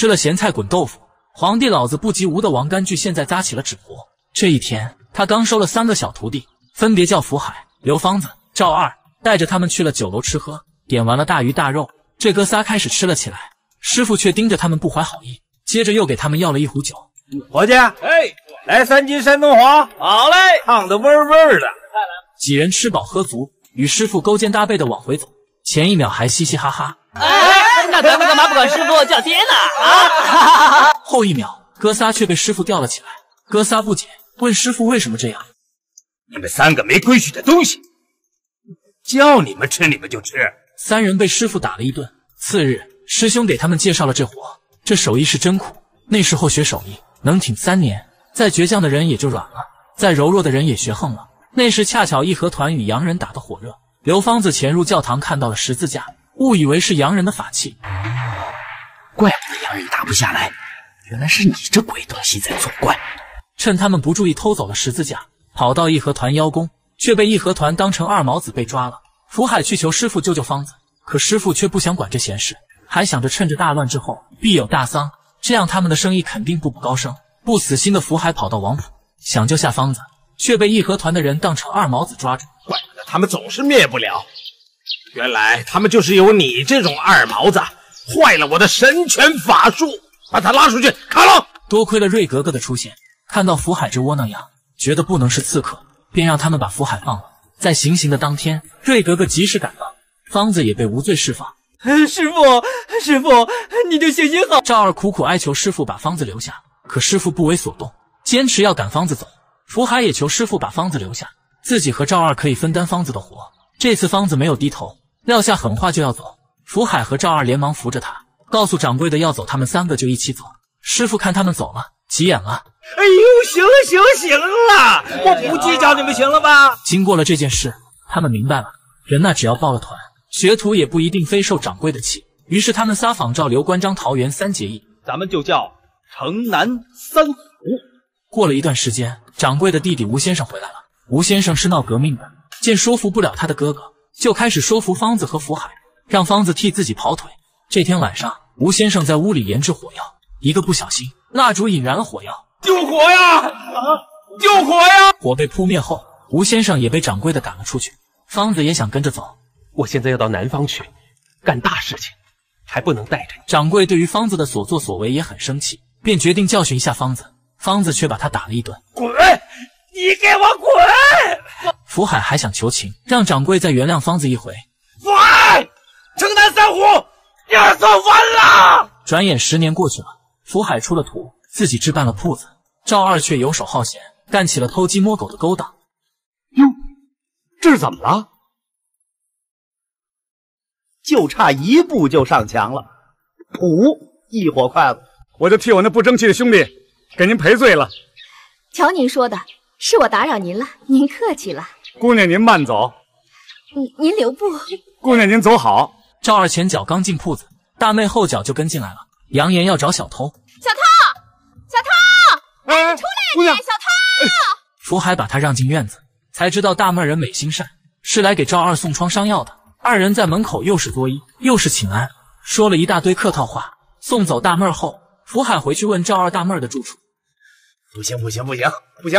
吃了咸菜滚豆腐。皇帝老子不及吴的王干巨现在扎起了纸活。这一天，他刚收了三个小徒弟，分别叫福海、刘芳子、赵二，带着他们去了酒楼吃喝。点完了大鱼大肉，这哥仨开始吃了起来。师傅却盯着他们不怀好意，接着又给他们要了一壶酒。伙计，哎，来三斤山东黄，好嘞，烫的味味的。几人吃饱喝足，与师傅勾肩搭背的往回走，前一秒还嘻嘻哈哈。哎，那咱们干嘛不管师傅叫爹呢？啊！后一秒，哥仨却被师傅吊了起来。哥仨不解，问师傅为什么这样？你们三个没规矩的东西，叫你们吃你们就吃。三人被师傅打了一顿。次日，师兄给他们介绍了这活，这手艺是真苦。那时候学手艺能挺三年，再倔强的人也就软了，再柔弱的人也学横了。那时恰巧义和团与洋人打得火热，刘芳子潜入教堂看到了十字架，误以为是洋人的法器，怪不得洋人打不下来，原来是你这鬼东西在作怪。趁他们不注意偷走了十字架，跑到义和团邀功，却被义和团当成二毛子被抓了。福海去求师傅救救方子，可师傅却不想管这闲事，还想着趁着大乱之后必有大丧，这样他们的生意肯定步步高升。不死心的福海跑到王府，想救下方子，却被义和团的人当成二毛子抓住。怪不得他们总是灭不了，原来他们就是有你这种二毛子，坏了我的神拳法术。把他拉出去砍了。多亏了瑞格格的出现，看到福海这窝囊样，觉得不能是刺客，便让他们把福海放了。在行刑的当天，瑞格格及时赶到，方子也被无罪释放。师傅，师傅，你就行行好。赵二苦苦哀求师傅把方子留下，可师傅不为所动，坚持要赶方子走。福海也求师傅把方子留下，自己和赵二可以分担方子的活。这次方子没有低头，撂下狠话就要走。福海和赵二连忙扶着他，告诉掌柜的要走，他们三个就一起走。师傅看他们走了，急眼了。哎呦，行了行了行了，我不计较你们行了吧？经过了这件事，他们明白了，人呐，只要抱了团，学徒也不一定非受掌柜的气。于是他们仨仿照刘关张桃园三结义，咱们就叫城南三虎。过了一段时间，掌柜的弟弟吴先生回来了。吴先生是闹革命的，见说服不了他的哥哥，就开始说服方子和福海，让方子替自己跑腿。这天晚上，吴先生在屋里研制火药，一个不小心，蜡烛引燃了火药，救火呀！啊，救火呀！火被扑灭后，吴先生也被掌柜的赶了出去。方子也想跟着走，我现在要到南方去干大事情，还不能带着你。掌柜对于方子的所作所为也很生气，便决定教训一下方子。方子却把他打了一顿，滚！你给我滚！福海还想求情，让掌柜再原谅方子一回。福海，城南三虎，你儿算完了。转眼十年过去了，福海出了土，自己置办了铺子。赵二却游手好闲，干起了偷鸡摸狗的勾当。哟，这是怎么了？就差一步就上墙了。噗，一火筷子，我就替我那不争气的兄弟给您赔罪了。瞧您说的，是我打扰您了，您客气了。姑娘您慢走，您您留步。姑娘您走好。赵二前脚刚进铺子，大妹后脚就跟进来了，扬言要找小偷。小偷，小偷，哎，出来姑娘你，小偷！福海把他让进院子，才知道大妹人美心善，是来给赵二送创伤药的。二人在门口又是作揖，又是请安，说了一大堆客套话。送走大妹儿后，福海回去问赵二大妹儿的住处，不行不行不行不行，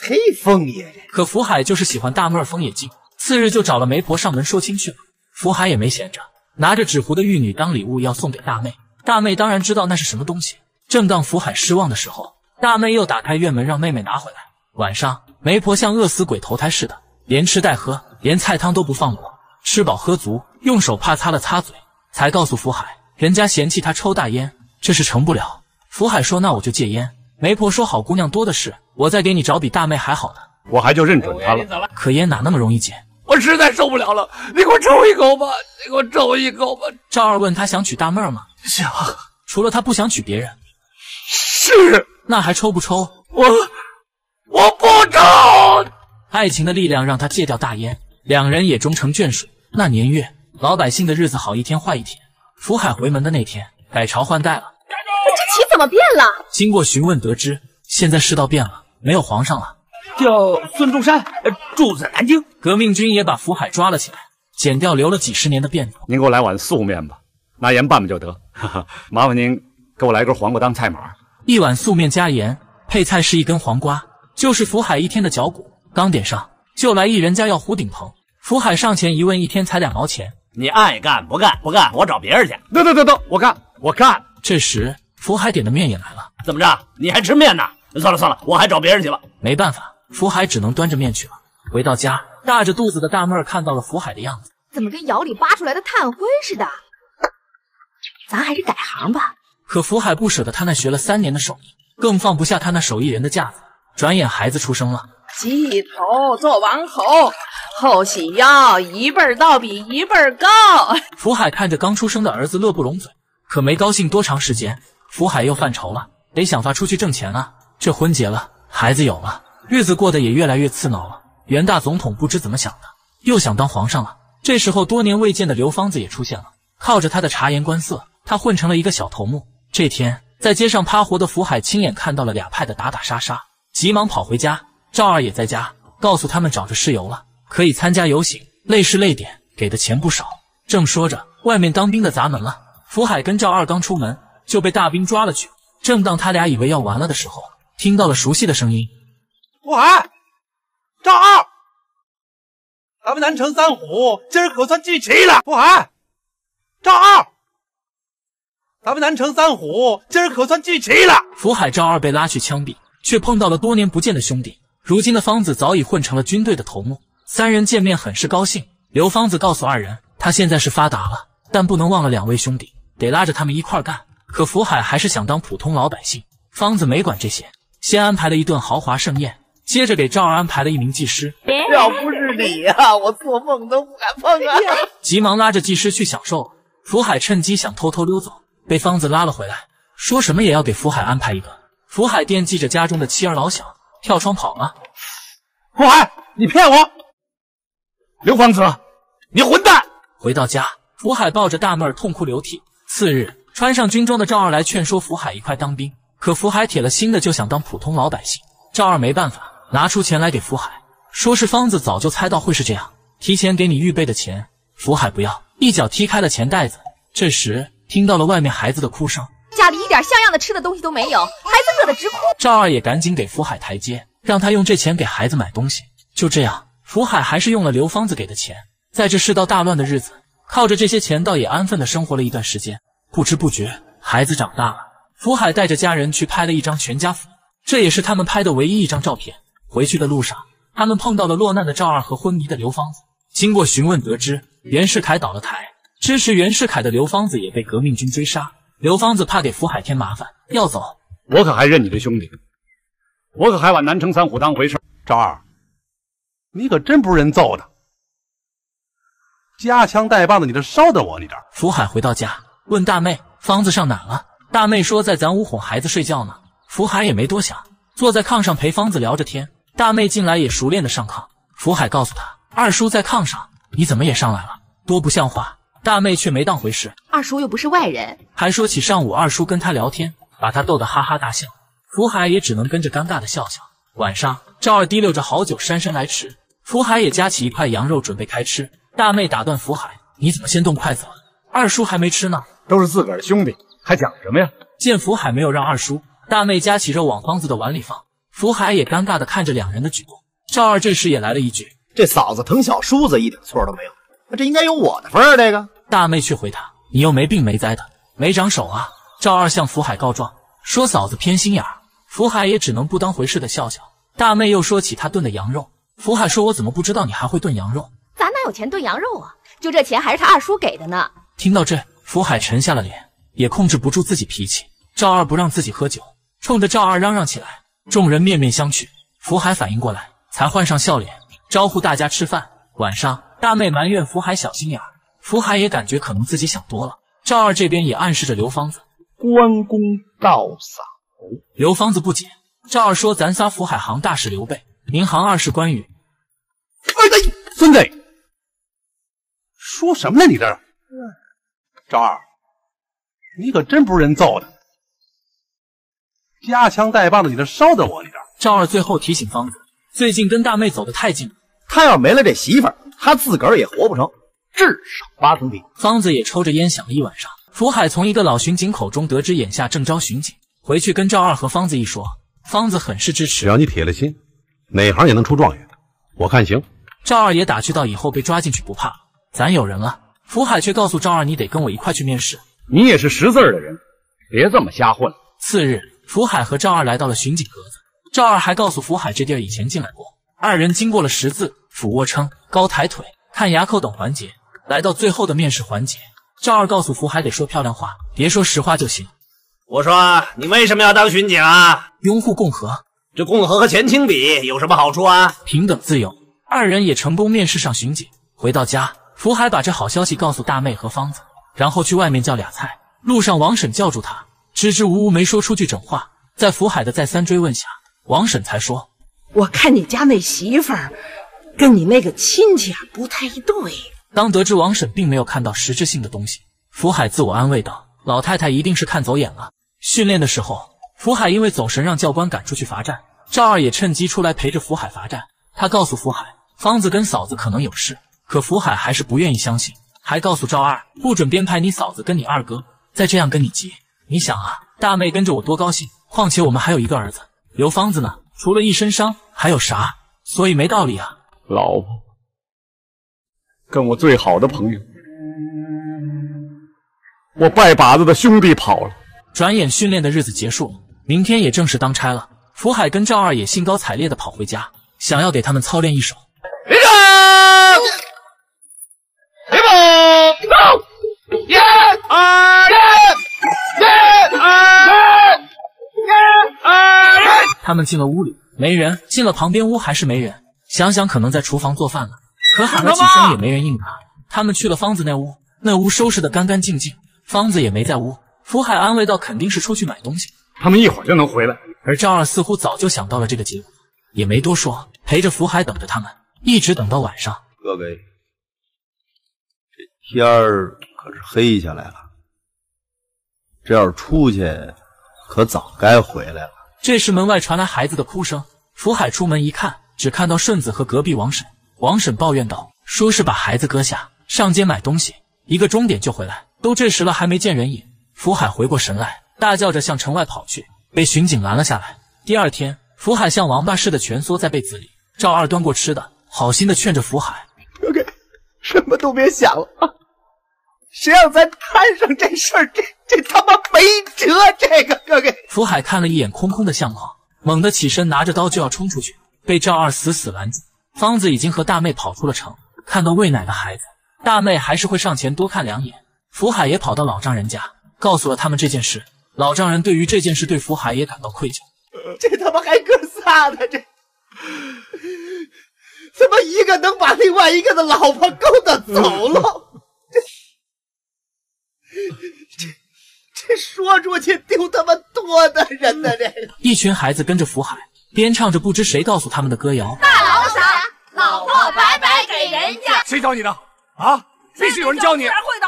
忒疯野了。可福海就是喜欢大妹儿风野劲，次日就找了媒婆上门说亲去了。福海也没闲着，拿着纸糊的玉女当礼物要送给大妹。大妹当然知道那是什么东西。正当福海失望的时候，大妹又打开院门让妹妹拿回来。晚上，媒婆像饿死鬼投胎似的，连吃带喝，连菜汤都不放过。吃饱喝足，用手帕擦了擦嘴，才告诉福海，人家嫌弃他抽大烟，这事成不了。福海说：“那我就戒烟。”媒婆说：“好姑娘多的是，我再给你找比大妹还好的。我还就认准他了。”可烟哪那么容易戒？我实在受不了了，你给我抽一口吧，你给我抽一口吧。赵二问他想娶大妹儿吗？想，除了他不想娶别人，是那还抽不抽？我，我不抽。爱情的力量让他戒掉大烟，两人也终成眷属。那年月，老百姓的日子好一天坏一天。福海回门的那天，改朝换代了。这棋怎么变了？经过询问得知，现在世道变了，没有皇上了。叫孙中山，呃住在南京。革命军也把福海抓了起来，剪掉留了几十年的辫子。您给我来碗素面吧。拿盐拌拌就得。哈哈，麻烦您给我来根黄瓜当菜码。一碗素面加盐，配菜是一根黄瓜，就是福海一天的脚骨。刚点上，就来一人家要胡顶棚。福海上前一问，一天才两毛钱。你爱干不干？不干，我找别人去。得得得得，我干，我干。这时，福海点的面也来了。怎么着？你还吃面呢？算了算了，我还找别人去了。没办法，福海只能端着面去了。回到家，大着肚子的大妹儿看到了福海的样子，怎么跟窑里扒出来的炭灰似的？咱还是改行吧。可福海不舍得他那学了三年的手艺，更放不下他那手艺人的架子。转眼孩子出生了，鸡头做王侯，后喜腰，一辈儿倒比一辈儿高。福海看着刚出生的儿子乐不拢嘴，可没高兴多长时间，福海又犯愁了，得想法出去挣钱啊。这婚结了，孩子有了，日子过得也越来越刺挠了。袁大总统不知怎么想的，又想当皇上了。这时候，多年未见的刘芳子也出现了，靠着他的察言观色，他混成了一个小头目。这天，在街上趴活的福海亲眼看到了俩派的打打杀杀，急忙跑回家。赵二也在家，告诉他们找着事由了，可以参加游行，累是累点，给的钱不少。正说着，外面当兵的砸门了。福海跟赵二刚出门，就被大兵抓了去。正当他俩以为要完了的时候，听到了熟悉的声音：“福海，赵二，咱们南城三虎今儿可算聚齐了。”福海，赵二。咱们南城三虎今儿可算聚齐了。福海、赵二被拉去枪毙，却碰到了多年不见的兄弟。如今的方子早已混成了军队的头目，三人见面很是高兴。刘方子告诉二人，他现在是发达了，但不能忘了两位兄弟，得拉着他们一块干。可福海还是想当普通老百姓，方子没管这些，先安排了一顿豪华盛宴，接着给赵二安排了一名技师。要不是你呀，我做梦都不敢碰啊！急忙拉着技师去享受。福海趁机想偷偷溜走。被方子拉了回来，说什么也要给福海安排一个。福海惦记着家中的妻儿老小，跳窗跑了。福海，你骗我！刘方子，你混蛋！回到家，福海抱着大妹儿痛哭流涕。次日，穿上军装的赵二来劝说福海一块当兵，可福海铁了心的就想当普通老百姓。赵二没办法，拿出钱来给福海，说是方子早就猜到会是这样，提前给你预备的钱。福海不要，一脚踢开了钱袋子。这时。听到了外面孩子的哭声，家里一点像样的吃的东西都没有，孩子饿得直哭。赵二也赶紧给福海台阶，让他用这钱给孩子买东西。就这样，福海还是用了刘芳子给的钱，在这世道大乱的日子，靠着这些钱，倒也安分的生活了一段时间。不知不觉，孩子长大了，福海带着家人去拍了一张全家福，这也是他们拍的唯一一张照片。回去的路上，他们碰到了落难的赵二和昏迷的刘芳子。经过询问，得知袁世凯倒了台。支持袁世凯的刘芳子也被革命军追杀，刘芳子怕给福海添麻烦，要走。我可还认你这兄弟，我可还把南城三虎当回事。赵二，你可真不是人揍的，夹枪带棒的，你这捎带我，你这。福海回到家，问大妹芳子上哪了？大妹说在咱屋哄孩子睡觉呢。福海也没多想，坐在炕上陪方子聊着天。大妹进来也熟练的上炕。福海告诉他，二叔在炕上，你怎么也上来了？多不像话。大妹却没当回事，二叔又不是外人，还说起上午二叔跟他聊天，把他逗得哈哈大笑。福海也只能跟着尴尬的笑笑。晚上，赵二提溜着好酒姗姗来迟，福海也夹起一块羊肉准备开吃。大妹打断福海：“你怎么先动筷子了？二叔还没吃呢。”都是自个儿的兄弟，还讲什么呀？见福海没有让二叔，大妹夹起肉往方子的碗里放。福海也尴尬的看着两人的举动。赵二这时也来了一句：“这嫂子疼小叔子一点错都没有，那这应该有我的份儿，这个。”大妹却回他：“你又没病没灾的，没长手啊！”赵二向福海告状，说嫂子偏心眼儿。福海也只能不当回事的笑笑。大妹又说起她炖的羊肉，福海说：“我怎么不知道你还会炖羊肉？咱哪有钱炖羊肉啊？就这钱还是他二叔给的呢。”听到这，福海沉下了脸，也控制不住自己脾气。赵二不让自己喝酒，冲着赵二嚷嚷起来，众人面面相觑。福海反应过来，才换上笑脸，招呼大家吃饭。晚上，大妹埋怨福海小心眼儿。福海也感觉可能自己想多了，赵二这边也暗示着刘芳子关公倒扫。刘芳子不解，赵二说：“咱仨福海行大是刘备，民行二是关羽。”哎，孙子，说什么呢？你这，赵二，你可真不是人揍的，夹枪带棒的，你这捎带我，你这。赵二最后提醒方子，最近跟大妹走得太近了，他要没了这媳妇儿，他自个儿也活不成。至少八层地，方子也抽着烟想了一晚上。福海从一个老巡警口中得知眼下正招巡警，回去跟赵二和方子一说，方子很是支持。只要你铁了心，哪行也能出状元，我看行。赵二也打趣道：“以后被抓进去不怕，咱有人了。”福海却告诉赵二：“你得跟我一块去面试。你也是识字的人，别这么瞎混。”次日，福海和赵二来到了巡警格子，赵二还告诉福海这地儿以前进来过。二人经过了识字、俯卧撑、高抬腿、看牙口等环节，来到最后的面试环节。赵二告诉福海得说漂亮话，别说实话就行。我说你为什么要当巡警啊？拥护共和，这共和和前清比有什么好处啊？平等自由。二人也成功面试上巡警。回到家，福海把这好消息告诉大妹和芳子，然后去外面叫俩菜。路上，王婶叫住他，支支吾吾没说出句整话。在福海的再三追问下，王婶才说：“我看你家那媳妇儿跟你那个亲戚啊不太对。”当得知王婶并没有看到实质性的东西，福海自我安慰道：“老太太一定是看走眼了。”训练的时候，福海因为走神让教官赶出去罚站，赵二也趁机出来陪着福海罚站。他告诉福海。方子跟嫂子可能有事，可福海还是不愿意相信，还告诉赵二不准编排你嫂子跟你二哥再这样跟你急。你想啊，大妹跟着我多高兴，况且我们还有一个儿子。刘芳子呢，除了一身伤还有啥？所以没道理啊。老婆，跟我最好的朋友，我拜把子的兄弟跑了。转眼训练的日子结束了，明天也正式当差了。福海跟赵二也兴高采烈的跑回家，想要给他们操练一手。立正！立步！立步！一、二、一、二、一、他们进了屋里，没人；进了旁边屋，还是没人。想想可能在厨房做饭了，可喊了几声也没人应答。他们去了方子那屋，那屋收拾的干干净净，方子也没在屋。福海安慰道：“肯定是出去买东西，他们一会儿就能回来。”而赵二似乎早就想到了这个结果，也没多说，陪着福海等着他们。一直等到晚上，各位，天儿可是黑下来了。这要是出去，可早该回来了。这时门外传来孩子的哭声，福海出门一看，只看到顺子和隔壁王婶。王婶抱怨道：“说是把孩子搁下，上街买东西，一个钟点就回来。都这时了，还没见人影。”福海回过神来，大叫着向城外跑去，被巡警拦了下来。第二天，福海像王八似的蜷缩在被子里，赵二端过吃的。好心的劝着福海：“哥哥，什么都别想了啊！谁让咱摊上这事儿，这这他妈没辙！这个哥哥。”福海看了一眼空空的相框，猛地起身，拿着刀就要冲出去，被赵二死死拦住。方子已经和大妹跑出了城，看到喂奶的孩子，大妹还是会上前多看两眼。福海也跑到老丈人家，告诉了他们这件事。老丈人对于这件事对福海也感到愧疚。这他妈还哥仨呢，这。怎么一个能把另外一个的老婆勾搭走了？这这这说出去丢他妈多的人呢！这个一群孩子跟着福海，边唱着不知谁告诉他们的歌谣：大老傻，老婆白白给人家。谁教你的？啊，必须有人教你。会的。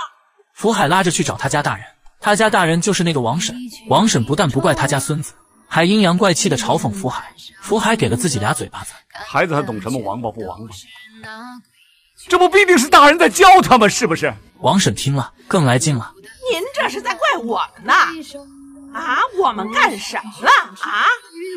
福海拉着去找他家大人，他家大人就是那个王婶。王婶不但不怪他家孙子。还阴阳怪气的嘲讽福海，福海给了自己俩嘴巴子。孩子还懂什么王八不王八？这不必定是大人在教他们，是不是？王婶听了更来劲了。您这是在怪我们呢？啊，我们干什么了？啊，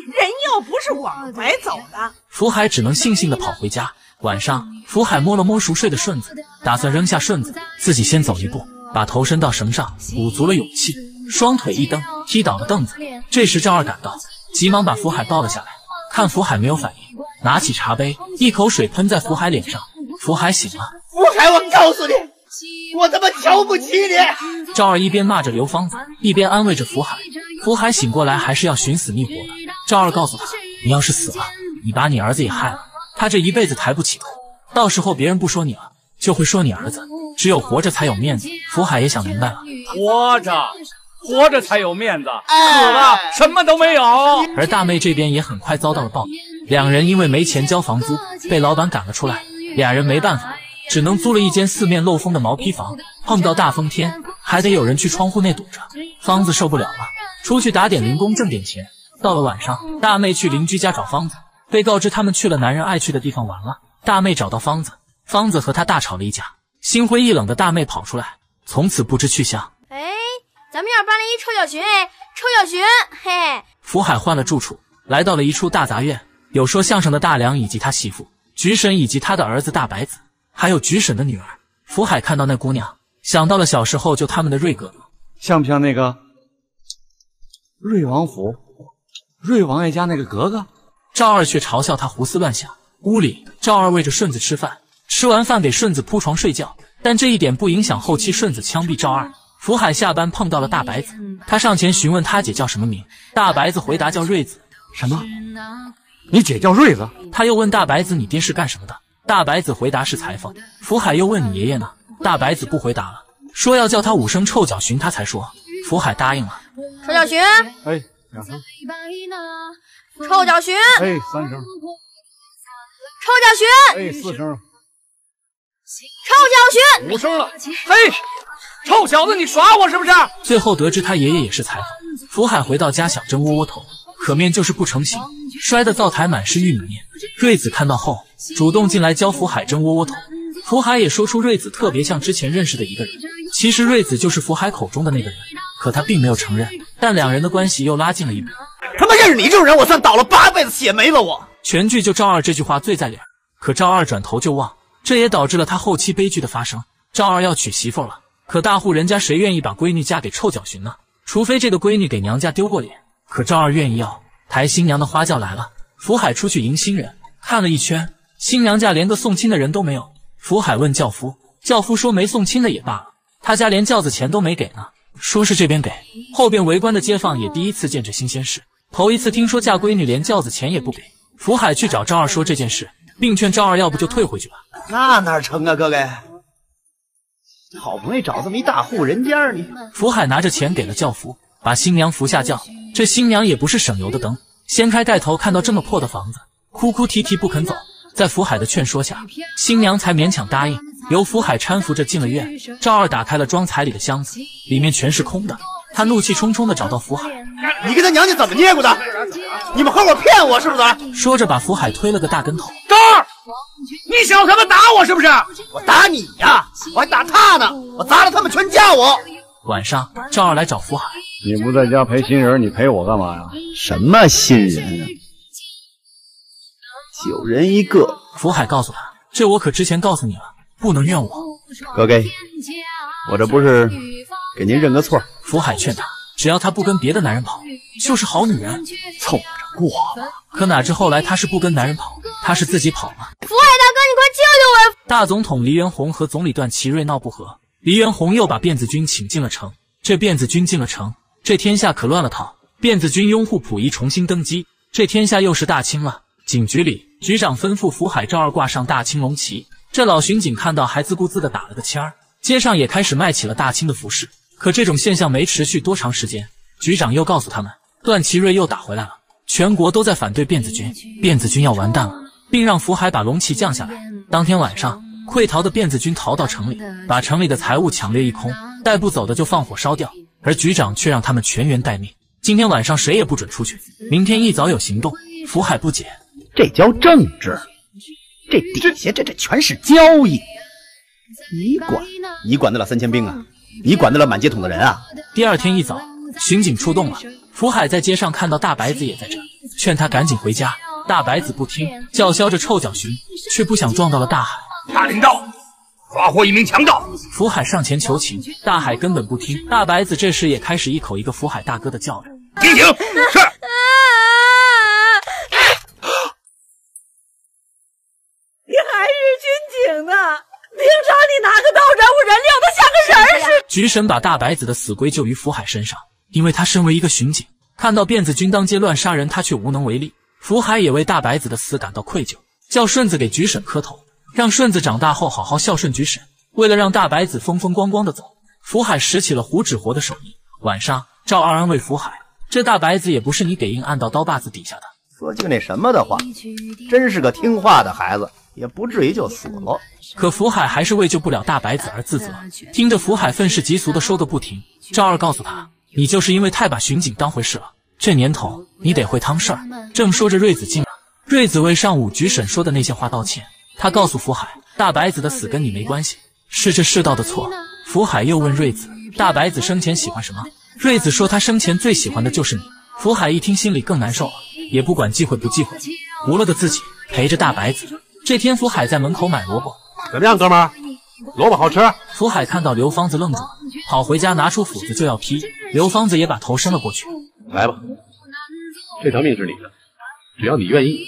人又不是我们拐走的。福海只能悻悻地跑回家。晚上，福海摸了摸熟睡的顺子，打算扔下顺子，自己先走一步，把头伸到绳上，鼓足了勇气。双腿一蹬，踢倒了凳子。这时赵二赶到，急忙把福海抱了下来。看福海没有反应，拿起茶杯，一口水喷在福海脸上。福海醒了。福海，我告诉你，我他妈瞧不起你！赵二一边骂着刘芳子，一边安慰着福海。福海醒过来，还是要寻死觅活的。赵二告诉他：“你要是死了，你把你儿子也害了，他这一辈子抬不起头。到时候别人不说你了，就会说你儿子。只有活着才有面子。”福海也想明白了，活着。活着才有面子，死了什么都没有。而大妹这边也很快遭到了报应，两人因为没钱交房租，被老板赶了出来。俩人没办法，只能租了一间四面漏风的毛坯房。碰到大风天，还得有人去窗户内堵着。方子受不了了，出去打点零工挣点钱。到了晚上，大妹去邻居家找方子，被告知他们去了男人爱去的地方玩了。大妹找到方子，方子和她大吵了一架，心灰意冷的大妹跑出来，从此不知去向。哎。咱们院搬了一臭小寻哎，臭小寻，嘿。福海换了住处，来到了一处大杂院，有说相声的大梁以及他媳妇菊婶以及他的儿子大白子，还有菊婶的女儿。福海看到那姑娘，想到了小时候救他们的瑞哥哥，像不像那个瑞王府瑞王爷家那个格格？赵二却嘲笑他胡思乱想。屋里，赵二喂着顺子吃饭，吃完饭给顺子铺床睡觉，但这一点不影响后期顺子枪毙赵二。福海下班碰到了大白子，他上前询问他姐叫什么名，大白子回答叫瑞子。什么？你姐叫瑞子？他又问大白子你爹是干什么的？大白子回答是裁缝。福海又问你爷爷呢？大白子不回答了，说要叫他五声臭脚寻，他才说。福海答应了。臭脚寻，哎，两声。臭脚寻，哎，三声。臭脚寻，哎，四声。臭脚寻，五声了。嘿。臭小子，你耍我是不是？最后得知他爷爷也是裁缝，福海回到家想蒸窝窝头，可面就是不成型，摔得灶台满是玉米面。瑞子看到后，主动进来教福海蒸窝窝头。福海也说出瑞子特别像之前认识的一个人，其实瑞子就是福海口中的那个人，可他并没有承认。但两人的关系又拉近了一步。他妈认识你这种人，我算倒了八辈子血霉了。我全剧就赵二这句话最在理，可赵二转头就忘，这也导致了他后期悲剧的发生。赵二要娶媳妇了。可大户人家谁愿意把闺女嫁给臭脚寻呢？除非这个闺女给娘家丢过脸。可赵二愿意要。抬新娘的花轿来了，福海出去迎新人，看了一圈，新娘家连个送亲的人都没有。福海问轿夫，轿夫说没送亲的也罢了，他家连轿子钱都没给呢，说是这边给。后边围观的街坊也第一次见这新鲜事，头一次听说嫁闺女连轿子钱也不给。福海去找赵二说这件事，并劝赵二要不就退回去吧。那哪成啊，哥哥。好不容易找这么一大户人家，你福海拿着钱给了轿夫，把新娘扶下轿。这新娘也不是省油的灯，掀开盖头看到这么破的房子，哭哭啼啼不肯走。在福海的劝说下，新娘才勉强答应，由福海搀扶着进了院。赵二打开了装彩礼的箱子，里面全是空的。他怒气冲冲地找到福海：“你跟他娘家怎么捏过的？你们合伙骗我是不是？”说着把福海推了个大跟头。赵二。你想他妈打我是不是？我打你呀！我还打他呢！我砸了他们全家！我晚上，赵二来找福海。你不在家陪新人，你陪我干嘛呀？什么新人？九人一个。福海告诉他：“这我可之前告诉你了，不能怨我。”哥给，我这不是给您认个错。福海劝他，只要他不跟别的男人跑，就是好女人，凑过吧。可哪知后来他是不跟男人跑。他是自己跑了。福海大哥，你快救救我！大总统黎元洪和总理段祺瑞闹不和，黎元洪又把辫子军请进了城。这辫子军进了城，这天下可乱了套。辫子军拥护溥仪重新登基，这天下又是大清了。警局里，局长吩咐福海、赵二挂上大清龙旗。这老巡警看到，还自顾自的打了个签儿。街上也开始卖起了大清的服饰。可这种现象没持续多长时间，局长又告诉他们，段祺瑞又打回来了，全国都在反对辫子军，辫子军要完蛋了。并让福海把龙旗降下来。当天晚上，溃逃的辫子军逃到城里，把城里的财物抢掠一空，带不走的就放火烧掉。而局长却让他们全员待命，今天晚上谁也不准出去，明天一早有行动。福海不解，这叫政治？这底下这这全是交易，你管？你管得了三千兵啊？你管得了满街捅的人啊？第二天一早，巡警出动了。福海在街上看到大白子也在这，劝他赶紧回家。大白子不听，叫嚣着臭脚寻，却不想撞到了大海。大领导，抓获一名强盗。福海上前求情，大海根本不听。大白子这时也开始一口一个福海大哥的叫着。听警，是。你还是军警呢？平常你拿个刀人五人六的像个人似的。菊神把大白子的死归咎于福海身上，因为他身为一个巡警，看到辫子军当街乱杀人，他却无能为力。福海也为大白子的死感到愧疚，叫顺子给菊婶磕头，让顺子长大后好好孝顺菊婶。为了让大白子风风光光的走，福海拾起了糊纸活的手艺。晚上，赵二安慰福海：“这大白子也不是你给硬按到刀把子底下的。”说句那什么的话，真是个听话的孩子，也不至于就死了。可福海还是为救不了大白子而自责。听着福海愤世嫉俗的说个不停，赵二告诉他：“你就是因为太把巡警当回事了。”这年头，你得会趟事儿。正说着，瑞子进来。瑞子为上午菊婶说的那些话道歉。他告诉福海，大白子的死跟你没关系，是这世道的错。福海又问瑞子，大白子生前喜欢什么？瑞子说他生前最喜欢的就是你。福海一听心里更难受了，也不管忌讳不忌讳，无了个自己陪着大白子。这天福海在门口买萝卜，怎么样，哥们儿？萝卜好吃。福海看到刘芳子愣住了，跑回家拿出斧子就要劈，刘芳子也把头伸了过去。来吧，这条命是你的，只要你愿意，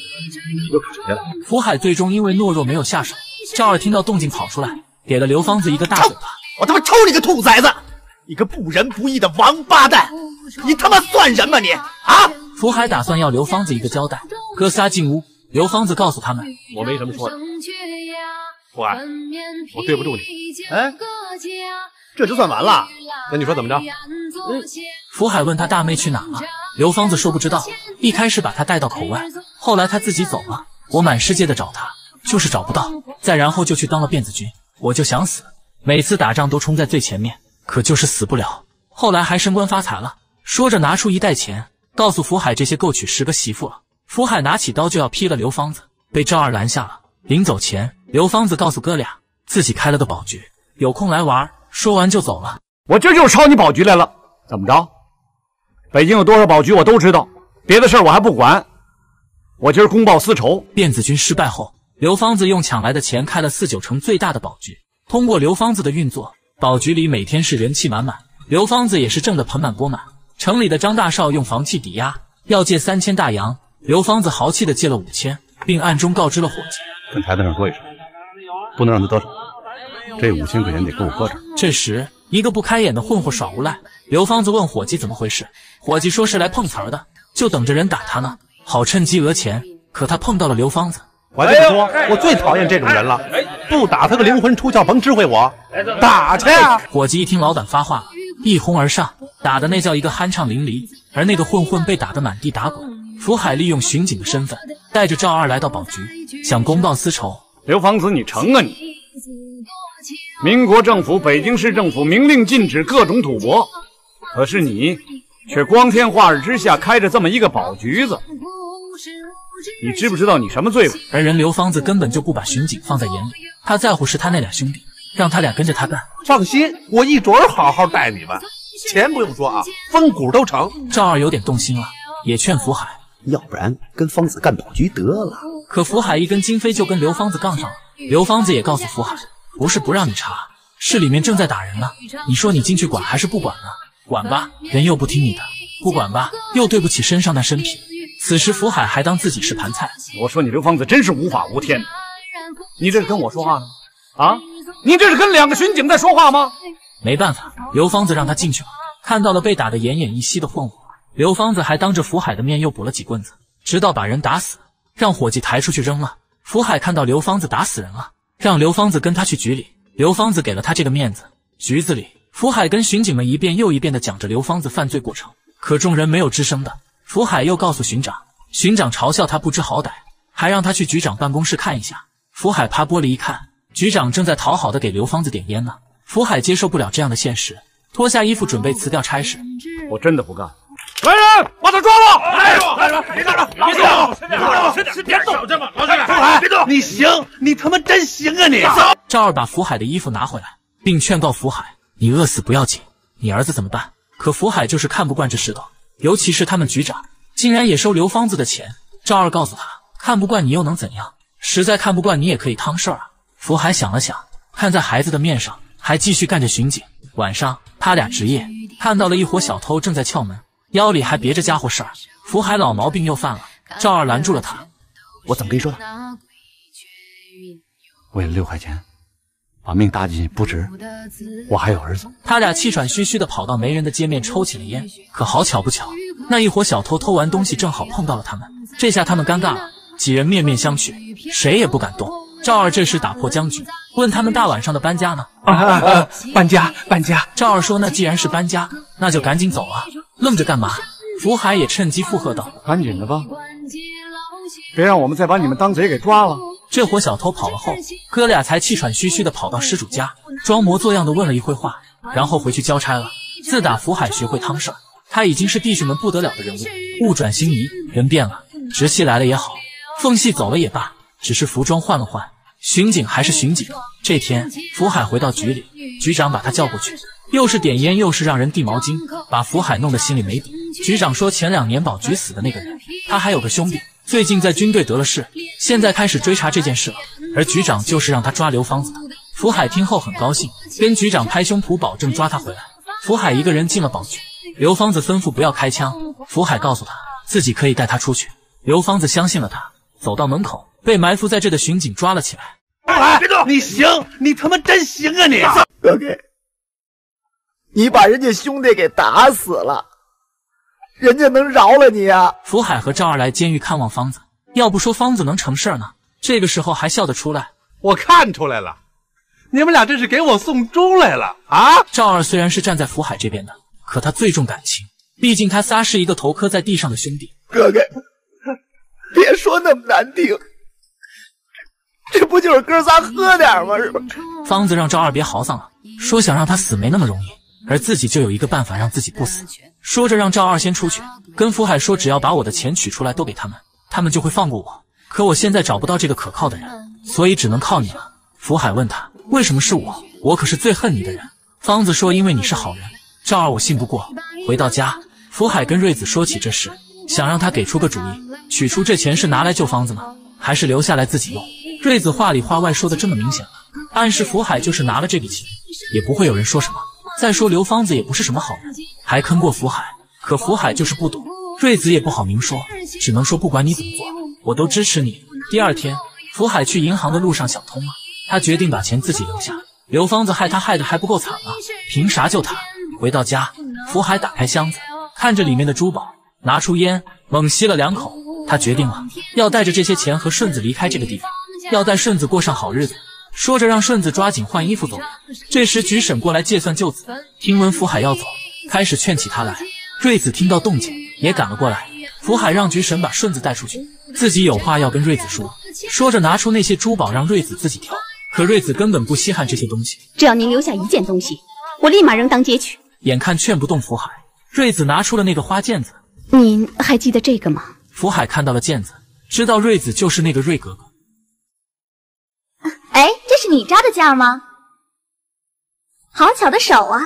你就砍下来。福海最终因为懦弱没有下手。赵二听到动静跑出来，给了刘芳子一个大嘴巴。我他妈抽你个兔崽子！你个不仁不义的王八蛋！你他妈算人吗你？啊！福海打算要刘芳子一个交代。哥仨进屋，刘芳子告诉他们，我没什么说的。福海，我对不住你。哎，这就算完了？那你说怎么着？福海问他大妹去哪了，刘芳子说不知道。一开始把他带到口外，后来他自己走了。我满世界的找他，就是找不到。再然后就去当了辫子军。我就想死，每次打仗都冲在最前面，可就是死不了。后来还升官发财了。说着拿出一袋钱，告诉福海这些够娶十个媳妇了。福海拿起刀就要劈了刘芳子，被赵二拦下了。临走前，刘芳子告诉哥俩自己开了个宝局，有空来玩。说完就走了。我这就抄你宝局来了，怎么着？北京有多少宝局我都知道，别的事儿我还不管。我今儿公报私仇。辫子军失败后，刘芳子用抢来的钱开了四九城最大的宝局。通过刘芳子的运作，宝局里每天是人气满满，刘芳子也是挣得盆满钵满。城里的张大少用房契抵押，要借三千大洋，刘芳子豪气的借了五千，并暗中告知了伙计，跟台子上说一声，不能让他得逞。这五千块钱得给我搁这儿。这时，一个不开眼的混混耍无赖。刘芳子问伙计怎么回事，伙计说是来碰瓷儿的，就等着人打他呢，好趁机讹钱。可他碰到了刘芳子，我跟你说，我最讨厌这种人了，不打他个灵魂出窍，甭知会我，打去！伙计一听老板发话了，一哄而上，打的那叫一个酣畅淋漓，而那个混混被打得满地打滚。福海利用巡警的身份，带着赵二来到保局，想公报私仇。刘芳子，你成啊你！民国政府、北京市政府明令禁止各种赌博，可是你却光天化日之下开着这么一个宝局子，你知不知道你什么罪过？而人刘芳子根本就不把巡警放在眼里，他在乎是他那俩兄弟，让他俩跟着他干。放心，我一准儿好好待你们，钱不用说啊，分股都成。赵二有点动心了，也劝福海，要不然跟芳子干宝局得了。可福海一根金飞就跟刘芳子杠上了。刘芳子也告诉福海，不是不让你查，是里面正在打人呢。你说你进去管还是不管呢？管吧，人又不听你的；不管吧，又对不起身上那身皮。此时福海还当自己是盘菜。我说你刘芳子真是无法无天，你这是跟我说话呢？啊，你这是跟两个巡警在说话吗？没办法，刘芳子让他进去了，看到了被打得奄奄一息的混混，刘芳子还当着福海的面又补了几棍子，直到把人打死，让伙计抬出去扔了。福海看到刘芳子打死人了，让刘芳子跟他去局里。刘芳子给了他这个面子。局子里，福海跟巡警们一遍又一遍地讲着刘芳子犯罪过程，可众人没有吱声的。福海又告诉巡长，巡长嘲笑他不知好歹，还让他去局长办公室看一下。福海爬玻璃一看，局长正在讨好的给刘芳子点烟呢。福海接受不了这样的现实，脱下衣服准备辞掉差事。我真的不干。来人，把他抓了！来人，来人，别打了，别动，别动，别动，这么，老实点，福海，别动，你行，你他妈真行啊你！赵二把福海的衣服拿回来，并劝告福海：“你饿死不要紧，你儿子怎么办？”可福海就是看不惯这世道，尤其是他们局长竟然也收刘芳子的钱。赵二告诉他：“看不惯你又能怎样？实在看不惯你也可以趟事儿啊。”福海想了想，看在孩子的面上，还继续干着巡警。晚上，他俩值夜，看到了一伙小偷正在撬门。腰里还别着家伙事儿，福海老毛病又犯了。赵二拦住了他，我怎么跟你说的？为了六块钱，把命搭进去不值。我还有儿子。他俩气喘吁吁地跑到没人的街面抽起了烟。可好巧不巧，那一伙小偷偷完东西正好碰到了他们，这下他们尴尬了，几人面面相觑，谁也不敢动。赵二这时打破僵局，问他们大晚上的搬家呢？啊，搬家，搬家。赵二说：“那既然是搬家，那就赶紧走啊！愣着干嘛？”福海也趁机附和道：“赶紧的吧，别让我们再把你们当贼给抓了。”这伙小偷跑了后，哥俩才气喘吁吁地跑到失主家，装模作样的问了一会话，然后回去交差了。自打福海学会汤事，他已经是弟兄们不得了的人物。物转星移，人变了，直系来了也好，缝隙走了也罢，只是服装换了换。巡警还是巡警。这天，福海回到局里，局长把他叫过去，又是点烟，又是让人递毛巾，把福海弄得心里没底。局长说，前两年保局死的那个人，他还有个兄弟，最近在军队得了势，现在开始追查这件事了。而局长就是让他抓刘芳子的。福海听后很高兴，跟局长拍胸脯保证抓他回来。福海一个人进了保局，刘芳子吩咐不要开枪，福海告诉他自己可以带他出去。刘芳子相信了他，走到门口，被埋伏在这的巡警抓了起来。福海，你行，你他妈真行啊你！哥哥，你把人家兄弟给打死了，人家能饶了你啊？福海和赵二来监狱看望方子，要不说方子能成事呢，这个时候还笑得出来。我看出来了，你们俩这是给我送终来了啊！赵二虽然是站在福海这边的，可他最重感情，毕竟他仨是一个头磕在地上的兄弟。哥哥，别说那么难听，这不就是哥仨喝点吗？是吧？方子让赵二别嚎丧了，说想让他死没那么容易，而自己就有一个办法让自己不死。说着让赵二先出去，跟福海说只要把我的钱取出来都给他们，他们就会放过我。可我现在找不到这个可靠的人，所以只能靠你了。福海问他为什么是我？我可是最恨你的人。方子说因为你是好人。赵二我信不过。回到家，福海跟瑞子说起这事，想让他给出个主意，取出这钱是拿来救方子呢，还是留下来自己用？瑞子话里话外说的这么明显了，暗示福海就是拿了这笔钱，也不会有人说什么。再说刘芳子也不是什么好人，还坑过福海，可福海就是不懂。瑞子也不好明说，只能说不管你怎么做，我都支持你。第二天，福海去银行的路上想通了，他决定把钱自己留下。刘芳子害他害得还不够惨吗？凭啥救他？回到家，福海打开箱子，看着里面的珠宝，拿出烟，猛吸了两口。他决定了，要带着这些钱和顺子离开这个地方，要带顺子过上好日子。说着，让顺子抓紧换衣服走。这时，菊婶过来借算救子，听闻福海要走，开始劝起他来。瑞子听到动静，也赶了过来。福海让菊婶把顺子带出去，自己有话要跟瑞子说。说着，拿出那些珠宝让瑞子自己挑。可瑞子根本不稀罕这些东西，只要您留下一件东西，我立马扔当街去。眼看劝不动福海，瑞子拿出了那个花毽子。您还记得这个吗？福海看到了毽子，知道瑞子就是那个瑞哥哥。你扎的件吗？好巧的手啊！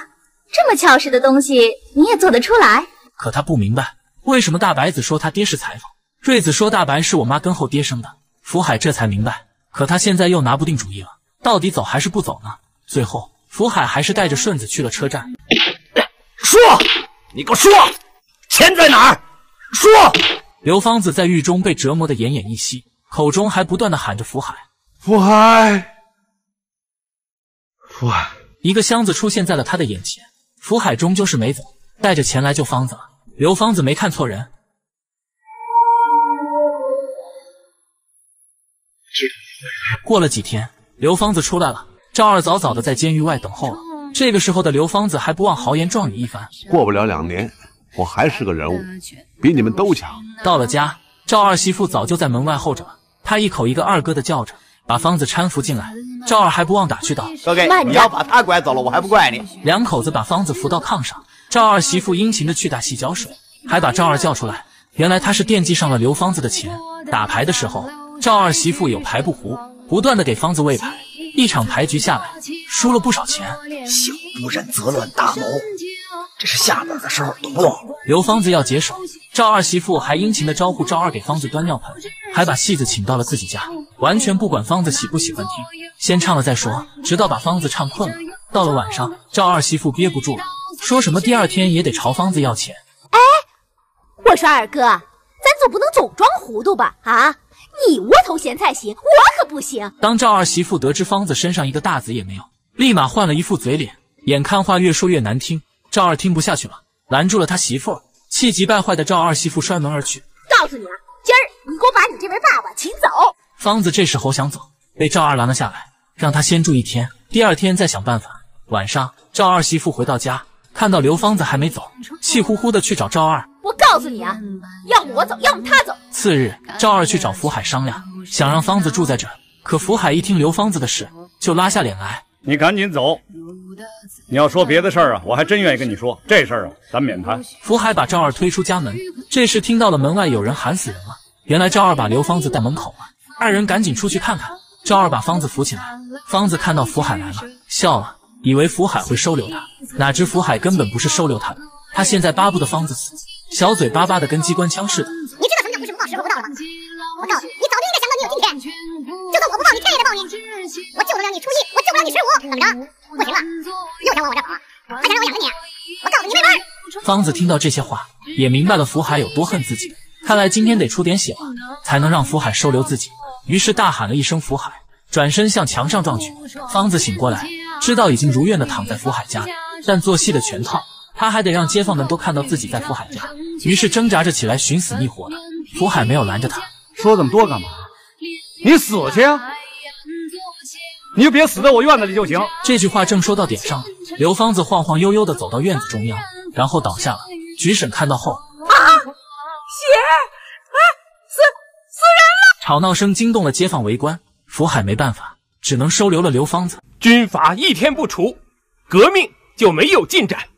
这么俏实的东西你也做得出来？可他不明白，为什么大白子说他爹是裁缝，瑞子说大白是我妈跟后爹生的。福海这才明白，可他现在又拿不定主意了，到底走还是不走呢？最后，福海还是带着顺子去了车站。说，你给我说，钱在哪儿？说。刘芳子在狱中被折磨得奄奄一息，口中还不断的喊着福海。福海，福海，一个箱子出现在了他的眼前。福海终究是没走，带着钱来救方子了。刘方子没看错人。过了几天，刘芳子出来了。赵二早早的在监狱外等候了。这个时候的刘芳子还不忘豪言壮语一番。过不了两年，我还是个人物，比你们都强。到了家，赵二媳妇早就在门外候着了。她一口一个二哥的叫着。把方子搀扶进来，赵二还不忘打趣道：“哥哥，你要把他拐走了，我还不怪你。”两口子把方子扶到炕上，赵二媳妇殷勤的去打洗脚水，还把赵二叫出来。原来他是惦记上了刘芳子的钱。打牌的时候，赵二媳妇有牌不胡，不断的给方子喂牌。一场牌局下来，输了不少钱。小不忍则乱大谋，这是下本的时候，懂不懂？刘芳子要解手，赵二媳妇还殷勤的招呼赵二给方子端尿盆，还把戏子请到了自己家，完全不管方子喜不喜欢听，先唱了再说，直到把方子唱困了。到了晚上，赵二媳妇憋不住了，说什么第二天也得朝方子要钱。哎，我说二哥，咱总不能总装糊涂吧？啊，你窝头咸菜行，我可不行。当赵二媳妇得知方子身上一个大子也没有，立马换了一副嘴脸，眼看话越说越难听，赵二听不下去了，拦住了他媳妇儿。气急败坏的赵二媳妇摔门而去。告诉你啊，今儿你给我把你这位爸爸请走。方子这时候想走，被赵二拦了下来，让他先住一天，第二天再想办法。晚上，赵二媳妇回到家，看到刘芳子还没走，气呼呼的去找赵二。我告诉你啊，要么我走，要么他走。次日，赵二去找福海商量，想让方子住在这儿。可福海一听刘芳子的事，就拉下脸来。你赶紧走！你要说别的事儿啊，我还真愿意跟你说。这事儿啊，咱免谈。福海把赵二推出家门，这时听到了门外有人喊死人了。原来赵二把刘芳子带门口了，二人赶紧出去看看。赵二把方子扶起来，方子看到福海来了，笑了。以为福海会收留他，哪知福海根本不是收留他的，他现在巴不得方子死，小嘴巴巴的跟机关枪似的。你知道什么叫不是不报，时候不到了吗？我告诉你，你早就应该想到你有今天。就算我不报你，天也得报你。我救得了你初一，我救不了你十五，怎么着？不行了，又想往我这跑，还想让我养着你？我告诉你没门！方子听到这些话，也明白了福海有多恨自己。看来今天得出点血了，才能让福海收留自己。于是大喊了一声“福海”，转身向墙上撞去。方子醒过来，知道已经如愿的躺在福海家，但做戏的全套，他还得让街坊们都看到自己在福海家。于是挣扎着起来，寻死觅活的。福海没有拦着他，说这么多干嘛？你死去啊！你就别死在我院子里就行。这句话正说到点上，刘芳子晃晃悠悠的走到院子中央，然后倒下了。菊婶看到后，啊，血！啊，死死人了！吵闹声惊动了街坊围观。福海没办法，只能收留了刘芳子。军阀一天不除，革命就没有进展。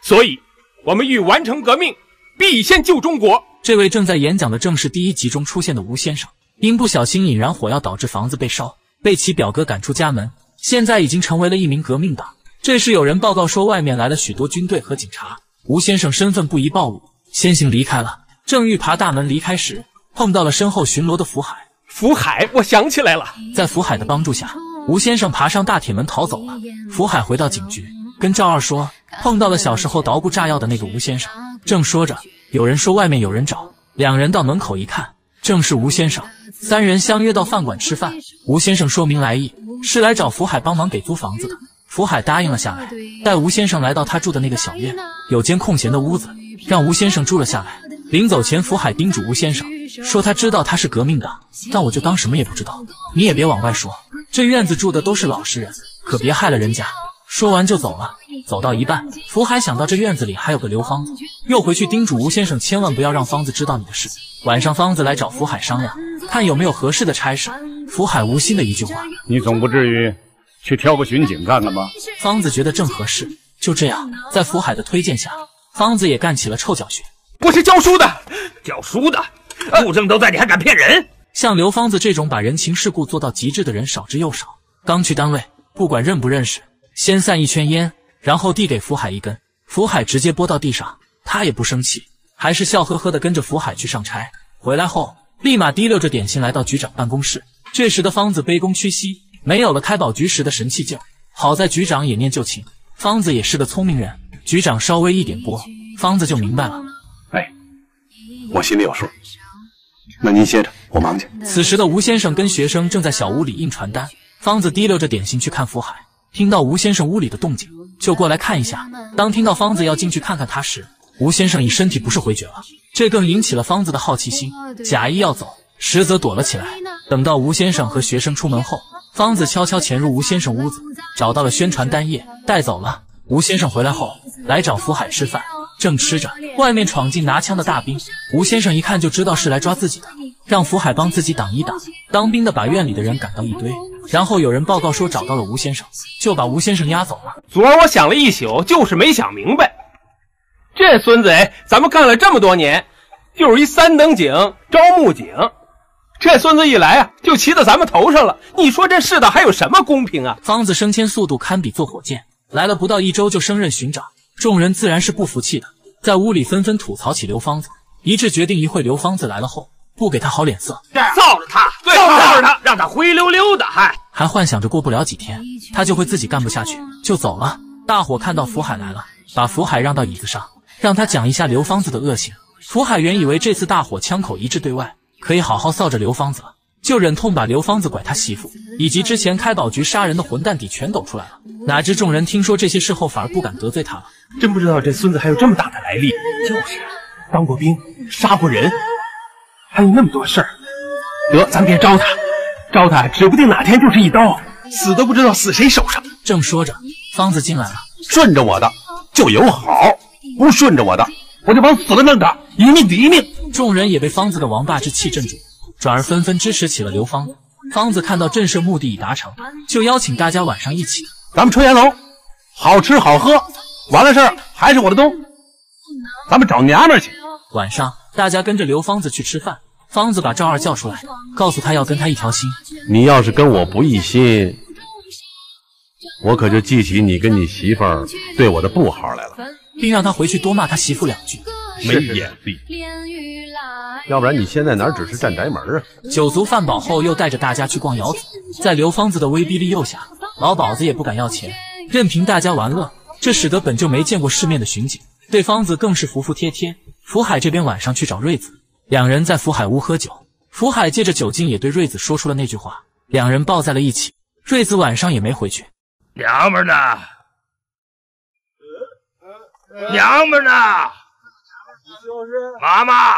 所以，我们欲完成革命，必先救中国。这位正在演讲的正是第一集中出现的吴先生，因不小心引燃火药，导致房子被烧。被其表哥赶出家门，现在已经成为了一名革命党。这时有人报告说，外面来了许多军队和警察，吴先生身份不宜暴露，先行离开了。正欲爬大门离开时，碰到了身后巡逻的福海。福海，我想起来了，在福海的帮助下，吴先生爬上大铁门逃走了。福海回到警局，跟赵二说，碰到了小时候捣鼓炸药的那个吴先生。正说着，有人说外面有人找，两人到门口一看，正是吴先生。三人相约到饭馆吃饭，吴先生说明来意，是来找福海帮忙给租房子的。福海答应了下来，带吴先生来到他住的那个小院，有间空闲的屋子，让吴先生住了下来。临走前，福海叮嘱吴先生说：“他知道他是革命党，但我就当什么也不知道，你也别往外说。这院子住的都是老实人，可别害了人家。”说完就走了。走到一半，福海想到这院子里还有个刘芳子，又回去叮嘱吴先生千万不要让芳子知道你的事。晚上，芳子来找福海商量，看有没有合适的差事。福海无心的一句话：“你总不至于去挑个巡警干了吧？”芳子觉得正合适。就这样，在福海的推荐下，芳子也干起了臭脚血。我是教书的，教书的，物证都在，你还敢骗人？像刘芳子这种把人情世故做到极致的人少之又少。刚去单位，不管认不认识，先散一圈烟，然后递给福海一根。福海直接拨到地上，他也不生气。还是笑呵呵的跟着福海去上差，回来后立马提溜着点心来到局长办公室。这时的芳子卑躬屈膝，没有了开保局时的神气劲儿。好在局长也念旧情，芳子也是个聪明人，局长稍微一点拨，芳子就明白了。我心里有数。那您歇着，我忙去。此时的吴先生跟学生正在小屋里印传单，方子提溜着点心去看福海，听到吴先生屋里的动静，就过来看一下。当听到方子要进去看看他时，吴先生已身体不适回绝了，这更引起了方子的好奇心，假意要走，实则躲了起来。等到吴先生和学生出门后，方子悄悄潜入吴先生屋子，找到了宣传单页，带走了。吴先生回来后来找福海吃饭，正吃着，外面闯进拿枪的大兵。吴先生一看就知道是来抓自己的，让福海帮自己挡一挡。当兵的把院里的人赶到一堆，然后有人报告说找到了吴先生，就把吴先生押走了。昨儿我想了一宿，就是没想明白。这孙子哎，咱们干了这么多年，就是一三等警、招募警。这孙子一来啊，就骑到咱们头上了。你说这世道还有什么公平啊？方子升迁速度堪比坐火箭，来了不到一周就升任巡长，众人自然是不服气的，在屋里纷纷吐槽起刘芳子，一致决定一会刘芳子来了后，不给他好脸色，臊着他，对臊着他，让他灰溜溜的，还还幻想着过不了几天，他就会自己干不下去就走了。大伙看到福海来了，把福海让到椅子上。让他讲一下刘芳子的恶行。福海原以为这次大伙枪口一致对外，可以好好臊着刘芳子了，就忍痛把刘芳子拐他媳妇以及之前开宝局杀人的混蛋底全抖出来了。哪知众人听说这些事后，反而不敢得罪他了。真不知道这孙子还有这么大的来历。就是，当过兵，杀过人，还有那么多事儿。得，咱别招他，招他指不定哪天就是一刀，死都不知道死谁手上。正说着，芳子进来了，顺着我的就有好。不顺着我的，我就往死了弄他，一命抵一命。众人也被方子的王霸之气镇住，转而纷纷支持起了刘芳。方子看到震慑目的已达成，就邀请大家晚上一起，咱们春岩楼，好吃好喝，完了事儿还是我的东，咱们找娘们去。晚上大家跟着刘芳子去吃饭，芳子把赵二叫出来，告诉他要跟他一条心。你要是跟我不一心，我可就记起你跟你媳妇儿对我的不好来了，并让他回去多骂他媳妇两句。没眼力！要不然你现在哪只是站宅门啊？酒足饭饱后，又带着大家去逛窑子，在刘芳子的威逼利诱下，老鸨子也不敢要钱，任凭大家玩乐。这使得本就没见过世面的巡警对芳子更是服服帖帖。福海这边晚上去找瑞子，两人在福海屋喝酒。福海借着酒劲也对瑞子说出了那句话，两人抱在了一起。瑞子晚上也没回去，娘们呢？娘们呢？妈妈，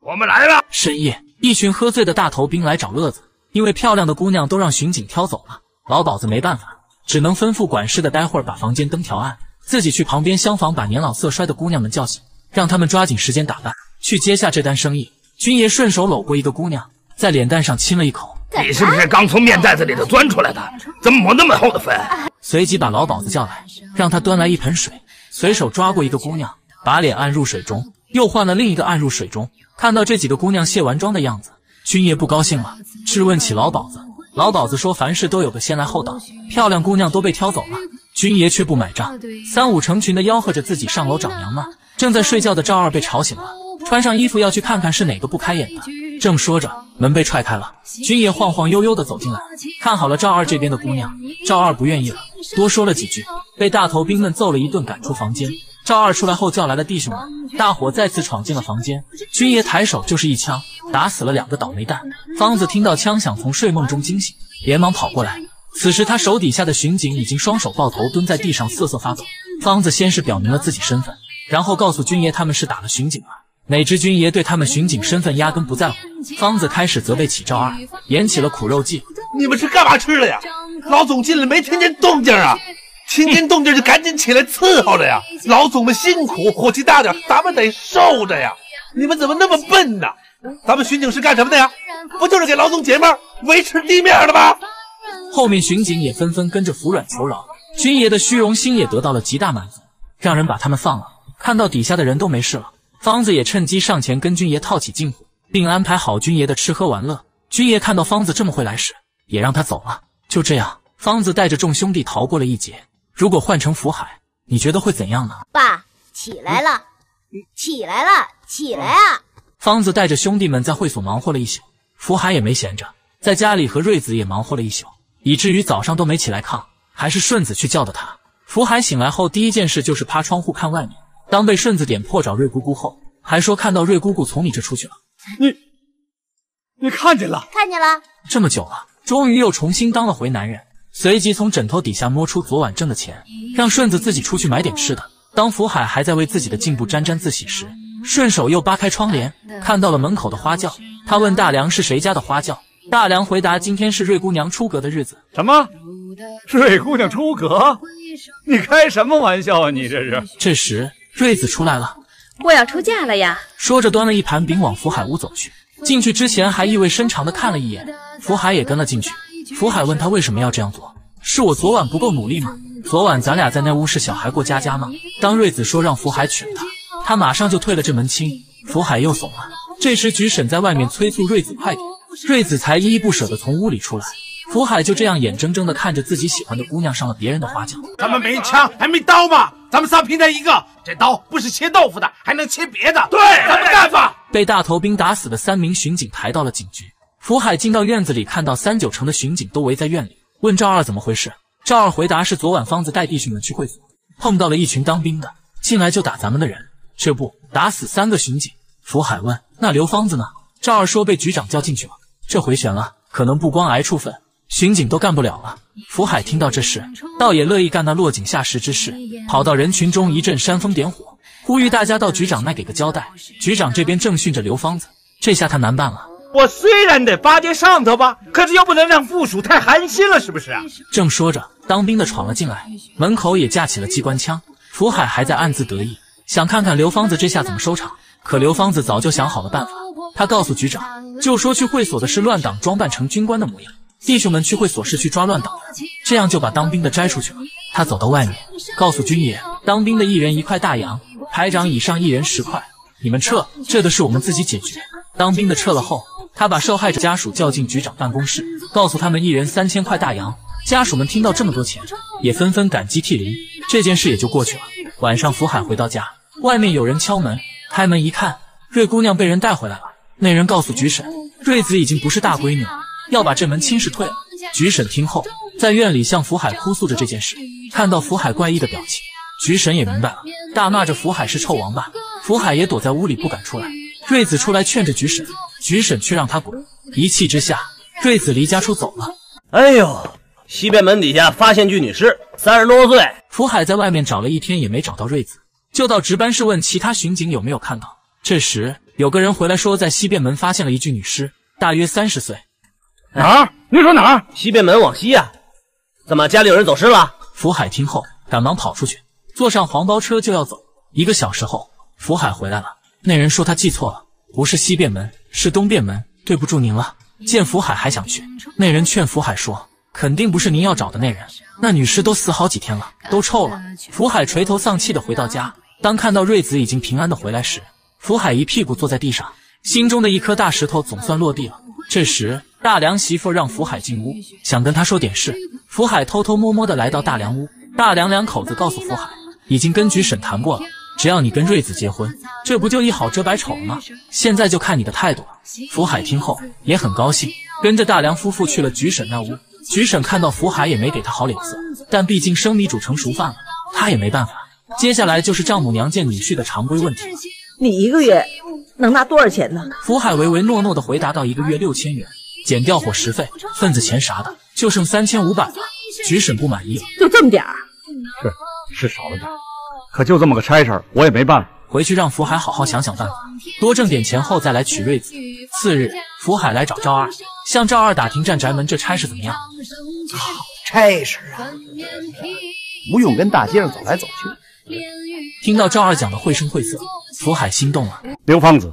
我们来了。深夜，一群喝醉的大头兵来找乐子，因为漂亮的姑娘都让巡警挑走了，老鸨子没办法，只能吩咐管事的待会儿把房间灯调暗，自己去旁边厢房把年老色衰的姑娘们叫醒，让他们抓紧时间打扮，去接下这单生意。军爷顺手搂过一个姑娘，在脸蛋上亲了一口。你是不是刚从面袋子里头钻出来的？怎么抹那么厚的粉？随即把老鸨子叫来，让他端来一盆水，随手抓过一个姑娘。把脸按入水中，又换了另一个按入水中。看到这几个姑娘卸完妆的样子，军爷不高兴了，质问起老鸨子。老鸨子说：“凡事都有个先来后到，漂亮姑娘都被挑走了，军爷却不买账，三五成群的吆喝着自己上楼找娘们。”正在睡觉的赵二被吵醒了，穿上衣服要去看看是哪个不开眼的。正说着，门被踹开了，军爷晃晃悠悠的走进来，看好了赵二这边的姑娘，赵二不愿意了，多说了几句，被大头兵们揍了一顿，赶出房间。赵二出来后叫来了弟兄们，大伙再次闯进了房间。军爷抬手就是一枪，打死了两个倒霉蛋。方子听到枪响，从睡梦中惊醒，连忙跑过来。此时他手底下的巡警已经双手抱头蹲在地上瑟瑟发抖。方子先是表明了自己身份，然后告诉军爷他们是打了巡警了。哪知军爷对他们巡警身份压根不在乎。方子开始责备起赵二，演起了苦肉计。你们是干嘛吃的呀？老总进来没听见动静啊？听见动静就赶紧起来伺候着呀！老总们辛苦，火气大点，咱们得受着呀！你们怎么那么笨呢？咱们巡警是干什么的呀？不就是给老总解闷、维持地面的吗？后面巡警也纷纷跟着服软求饶，军爷的虚荣心也得到了极大满足，让人把他们放了。看到底下的人都没事了，方子也趁机上前跟军爷套起近乎，并安排好军爷的吃喝玩乐。军爷看到方子这么会来事，也让他走了。就这样，方子带着众兄弟逃过了一劫。如果换成福海，你觉得会怎样呢？爸，起来了，起来了，起来啊！方子带着兄弟们在会所忙活了一宿，福海也没闲着，在家里和瑞子也忙活了一宿，以至于早上都没起来炕，还是顺子去叫的他。福海醒来后第一件事就是趴窗户看外面，当被顺子点破找瑞姑姑后，还说看到瑞姑姑从你这出去了。你，你看见了？看见了。这么久了，终于又重新当了回男人。随即从枕头底下摸出昨晚挣的钱，让顺子自己出去买点吃的。当福海还在为自己的进步沾沾自喜时，顺手又扒开窗帘，看到了门口的花轿。他问大梁是谁家的花轿，大梁回答今天是瑞姑娘出阁的日子。什么？瑞姑娘出阁？你开什么玩笑啊！你这是？这时瑞子出来了，我要出嫁了呀！说着端了一盘饼往福海屋走去。进去之前还意味深长的看了一眼，福海也跟了进去。福海问他为什么要这样做？是我昨晚不够努力吗？昨晚咱俩在那屋是小孩过家家吗？当瑞子说让福海娶了她，他马上就退了这门亲。福海又怂了。这时菊婶在外面催促瑞子快点，瑞子才依依不舍地从屋里出来。福海就这样眼睁睁地看着自己喜欢的姑娘上了别人的花轿。咱们没枪还没刀吗？咱们仨拼他一个，这刀不是切豆腐的，还能切别的。对，咱们干吧！被大头兵打死的三名巡警抬到了警局。福海进到院子里，看到三九成的巡警都围在院里，问赵二怎么回事。赵二回答是昨晚方子带弟兄们去会所，碰到了一群当兵的，进来就打咱们的人，这不打死三个巡警。福海问那刘方子呢？赵二说被局长叫进去了，这回悬了，可能不光挨处分，巡警都干不了了。福海听到这事，倒也乐意干那落井下石之事，跑到人群中一阵煽风点火，呼吁大家到局长那给个交代。局长这边正训着刘方子，这下他难办了。我虽然得巴结上头吧，可是又不能让部属太寒心了，是不是啊？正说着，当兵的闯了进来，门口也架起了机关枪。福海还在暗自得意，想看看刘芳子这下怎么收场。可刘芳子早就想好了办法，他告诉局长，就说去会所的是乱党，装扮成军官的模样，弟兄们去会所是去抓乱党的，这样就把当兵的摘出去了。他走到外面，告诉军爷，当兵的一人一块大洋，排长以上一人十块，你们撤，这的事我们自己解决。当兵的撤了后。他把受害者家属叫进局长办公室，告诉他们一人三千块大洋，家属们听到这么多钱，也纷纷感激涕零。这件事也就过去了。晚上，福海回到家，外面有人敲门，开门一看，瑞姑娘被人带回来了。那人告诉菊婶，瑞子已经不是大闺女了，要把这门亲事退了。菊婶听后，在院里向福海哭诉着这件事。看到福海怪异的表情，菊婶也明白了，大骂着福海是臭王八。福海也躲在屋里不敢出来。瑞子出来劝着菊婶，菊婶却让他滚。一气之下，瑞子离家出走了。哎呦，西便门底下发现具女尸，三十多岁。福海在外面找了一天也没找到瑞子，就到值班室问其他巡警有没有看到。这时有个人回来说，在西便门发现了一具女尸，大约三十岁。哪儿？你说哪儿？西便门往西呀。怎么家里有人走失了？福海听后赶忙跑出去，坐上黄包车就要走。一个小时后，福海回来了。那人说他记错了，不是西便门，是东便门。对不住您了。见福海还想去，那人劝福海说：“肯定不是您要找的那人，那女尸都死好几天了，都臭了。”福海垂头丧气的回到家，当看到瑞子已经平安的回来时，福海一屁股坐在地上，心中的一颗大石头总算落地了。这时，大梁媳妇让福海进屋，想跟他说点事。福海偷偷摸摸的来到大梁屋，大梁两口子告诉福海，已经跟菊婶谈过了，只要你跟瑞子结婚，这不就一好遮百丑了吗？现在就看你的态度了。福海听后也很高兴，跟着大梁夫妇去了菊婶那屋。菊婶看到福海也没给他好脸色，但毕竟生米煮成熟饭了，他也没办法。接下来就是丈母娘见女婿的常规问题了。你一个月能拿多少钱呢？福海唯唯诺诺的回答到：“一个月六千元，减掉伙食费、份子钱啥的，就剩三千五百了。”菊婶不满意，就这么点儿？是是少了点，可就这么个差事儿，我也没办法。回去让福海好好想想办法，多挣点钱后再来娶瑞子。次日，福海来找赵二，向赵二打听站宅门这差事怎么样。好差事啊，不用跟大街上走来走去。听到赵二讲的绘声绘色，福海心动了。刘芳子，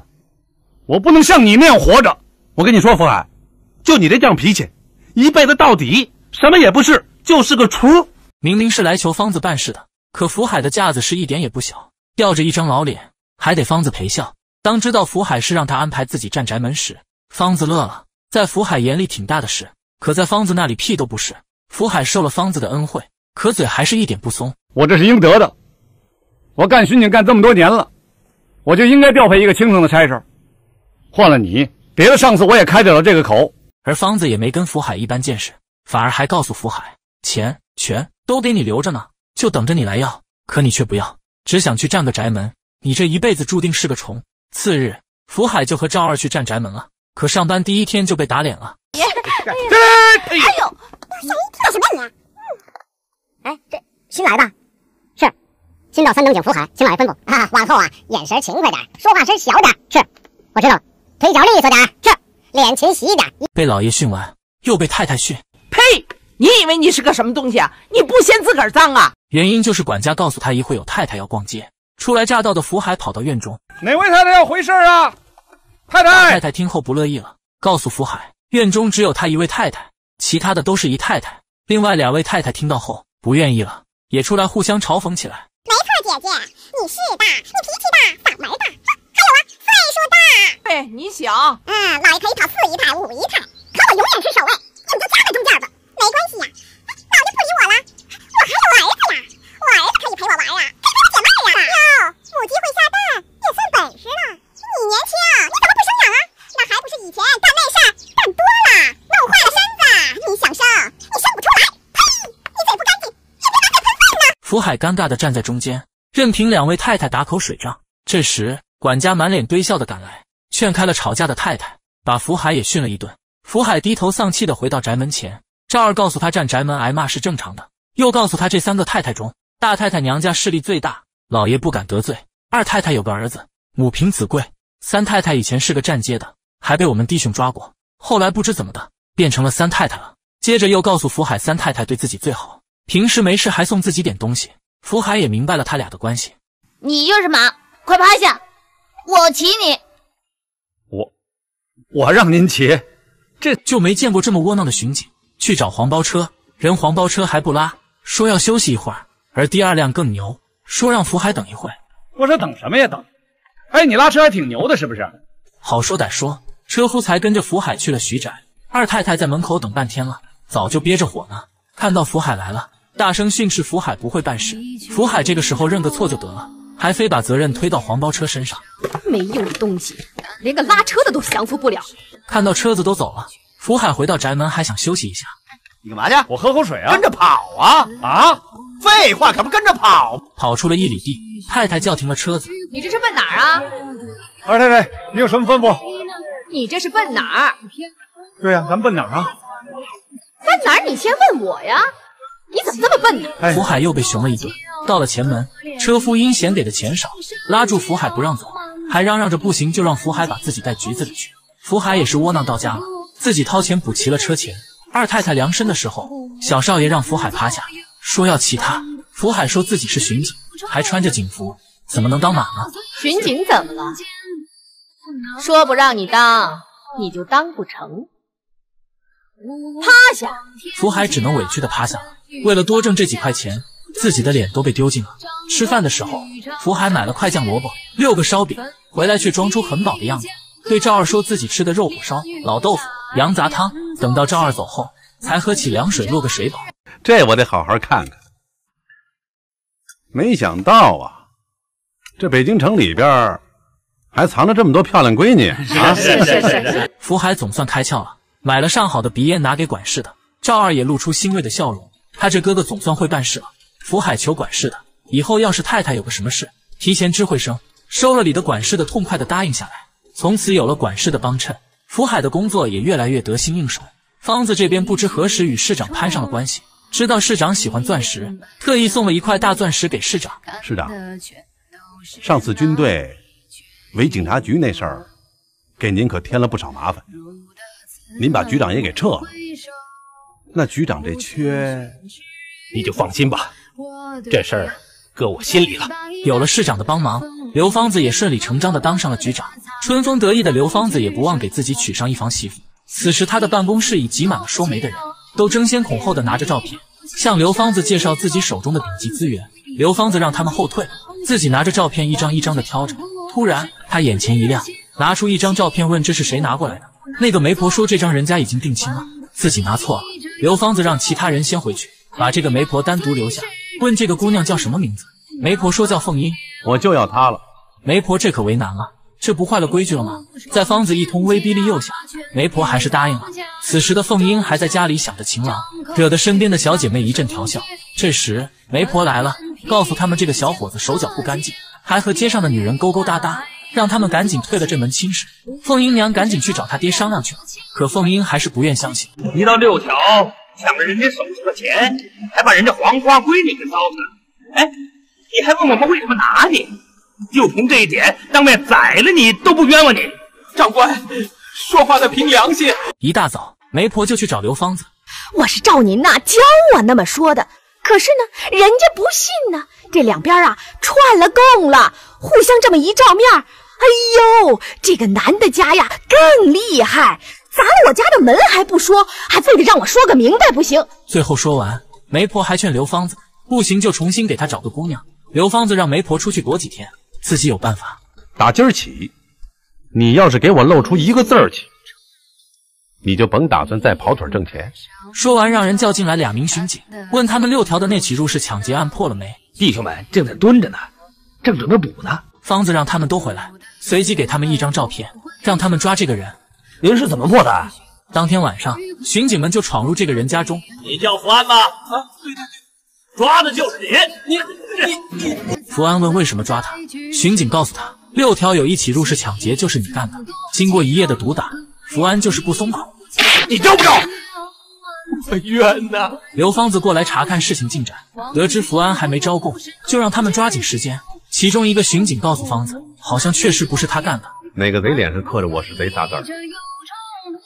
我不能像你那样活着。我跟你说，福海，就你这犟脾气，一辈子到底什么也不是，就是个雏。明明是来求方子办事的，可福海的架子是一点也不小。吊着一张老脸，还得方子陪笑。当知道福海是让他安排自己站宅门时，方子乐了。在福海眼里挺大的事，可在方子那里屁都不是。福海受了方子的恩惠，可嘴还是一点不松。我这是应得的。我干巡警干这么多年了，我就应该调配一个轻松的差事。换了你，别的上司我也开得了这个口。而方子也没跟福海一般见识，反而还告诉福海，钱权都给你留着呢，就等着你来要。可你却不要。只想去占个宅门，你这一辈子注定是个虫。次日，福海就和赵二去占宅门了。可上班第一天就被打脸了。哎呦，大小便你！哎，这新来的，是新到三等警福海，请老爷吩咐啊，往后啊，眼神勤快点，说话声小点。是，我知道了，腿脚利索点。是，脸勤洗一点。被老爷训完，又被太太训。呸！你以为你是个什么东西啊？你不嫌自个儿脏啊？原因就是管家告诉他一会有太太要逛街。初来乍到的福海跑到院中，哪位太太要回事啊？太太，太太听后不乐意了，告诉福海，院中只有他一位太太，其他的都是姨太太。另外两位太太听到后不愿意了，也出来互相嘲讽起来。没错，姐姐，你是大，你脾气大，嗓门大，还有啊，岁数大。哎，你小，嗯，老爷可以跑四姨太、五姨太，可我永远是首位，你们就夹在中间吧。没关系呀，老爷不理我了，我还有我儿子呀，我儿子可以陪我玩呀，可以陪我解闷呀。哟，母鸡会下蛋也算本事了。你年轻，你怎么不生养啊？那还不是以前干那事儿干多了，弄坏了身子。你想生，你生不出来。呸！你嘴不干净，你别拿嘴喷饭呢。福海尴尬的站在中间，任凭两位太太打口水仗。这时，管家满脸堆笑的赶来，劝开了吵架的太太，把福海也训了一顿。福海低头丧气的回到宅门前。赵二告诉他，站宅门挨骂是正常的，又告诉他这三个太太中，大太太娘家势力最大，老爷不敢得罪；二太太有个儿子，母凭子贵；三太太以前是个站街的，还被我们弟兄抓过，后来不知怎么的变成了三太太了。接着又告诉福海，三太太对自己最好，平时没事还送自己点东西。福海也明白了他俩的关系。你就是马，快趴下，我骑你。我我让您骑，这就没见过这么窝囊的巡警。去找黄包车，人黄包车还不拉，说要休息一会儿。而第二辆更牛，说让福海等一会。我说等什么呀等？哎，你拉车还挺牛的，是不是？好说歹说，车夫才跟着福海去了徐宅。二太太在门口等半天了，早就憋着火呢。看到福海来了，大声训斥福海不会办事。福海这个时候认个错就得了，还非把责任推到黄包车身上。没用的东西，连个拉车的都降服不了。看到车子都走了，福海回到宅门还想休息一下。你干嘛去？我喝口水啊。跟着跑啊啊！废话，可不跟着跑。跑出了一里地，太太叫停了车子。你这是奔哪儿啊？二太太，你有什么吩咐？你这是奔哪儿？对呀、咱奔哪儿啊？奔哪儿？你先问我呀！你怎么这么笨呢？福海又被熊了一顿。到了前门，车夫因嫌给的钱少，拉住福海不让走，还嚷嚷着不行就让福海把自己带局子里去。福海也是窝囊到家了，自己掏钱补齐了车钱。二太太量身的时候，小少爷让福海趴下，说要骑他。福海说自己是巡警，还穿着警服，怎么能当马呢？巡警怎么了？说不让你当，你就当不成。趴下！福海只能委屈的趴下了。为了多挣这几块钱，自己的脸都被丢尽了。吃饭的时候，福海买了块酱萝卜、六个烧饼，回来却装出很饱的样子，对赵二说自己吃的肉火烧、老豆腐、羊杂汤。等到赵二走后，才喝起凉水，落个水饱。这我得好好看看。没想到啊，这北京城里边还藏着这么多漂亮闺女啊！是是是是。福海总算开窍了，买了上好的鼻烟拿给管事的。赵二也露出欣慰的笑容，他这哥哥总算会办事了。福海求管事的，以后要是太太有个什么事，提前知会声。收了礼的管事的痛快的答应下来，从此有了管事的帮衬，福海的工作也越来越得心应手。方子这边不知何时与市长攀上了关系，知道市长喜欢钻石，特意送了一块大钻石给市长。市长，上次军队围警察局那事儿，给您可添了不少麻烦。您把局长也给撤了，那局长这缺，你就放心吧，这事儿搁我心里了。有了市长的帮忙，刘芳子也顺理成章的当上了局长。春风得意的刘芳子也不忘给自己娶上一房媳妇。此时，他的办公室已挤满了说媒的人，都争先恐后的拿着照片向刘芳子介绍自己手中的顶级资源。刘芳子让他们后退，自己拿着照片一张一张的挑着。突然，他眼前一亮，拿出一张照片问：“这是谁拿过来的？”那个媒婆说：“这张人家已经定亲了，自己拿错了。”刘芳子让其他人先回去，把这个媒婆单独留下，问这个姑娘叫什么名字。媒婆说叫凤英，我就要她了。媒婆这可为难了。这不坏了规矩了吗？在方子一通威逼利诱下，媒婆还是答应了。此时的凤英还在家里想着情郎，惹得身边的小姐妹一阵调笑。这时媒婆来了，告诉他们这个小伙子手脚不干净，还和街上的女人勾勾搭搭，让他们赶紧退了这门亲事。凤英娘赶紧去找他爹商量去了，可凤英还是不愿相信。一到六条抢了人家手上的钱，还把人家黄花闺女给糟蹋。哎，你还问我们为什么拿你？就凭这一点，当面宰了你都不冤枉你。长官，说话得凭良心。一大早，媒婆就去找刘芳子。我是照您呐教我那么说的，可是呢，人家不信呢。这两边啊串了供了，互相这么一照面，哎呦，这个男的家呀更厉害，砸了我家的门还不说，还非得让我说个明白不行。最后说完，媒婆还劝刘芳子不行就重新给他找个姑娘。刘芳子让媒婆出去躲几天。自己有办法。打今儿起，你要是给我露出一个字儿去，你就甭打算再跑腿挣钱。说完，让人叫进来两名巡警，问他们六条的那起入室抢劫案破了没？弟兄们正在蹲着呢，正准备补呢。方子让他们都回来，随即给他们一张照片，让他们抓这个人。您是怎么破的？当天晚上，巡警们就闯入这个人家中。你叫福安吗？啊，对对对，抓的就是你。你你你。福安问为什么抓他，巡警告诉他，六条友一起入室抢劫就是你干的。经过一夜的毒打，福安就是不松口。你招不招？我冤呐！刘芳子过来查看事情进展，得知福安还没招供，就让他们抓紧时间。其中一个巡警告诉芳子，好像确实不是他干的。哪个贼脸上刻着“我是贼”仨字儿？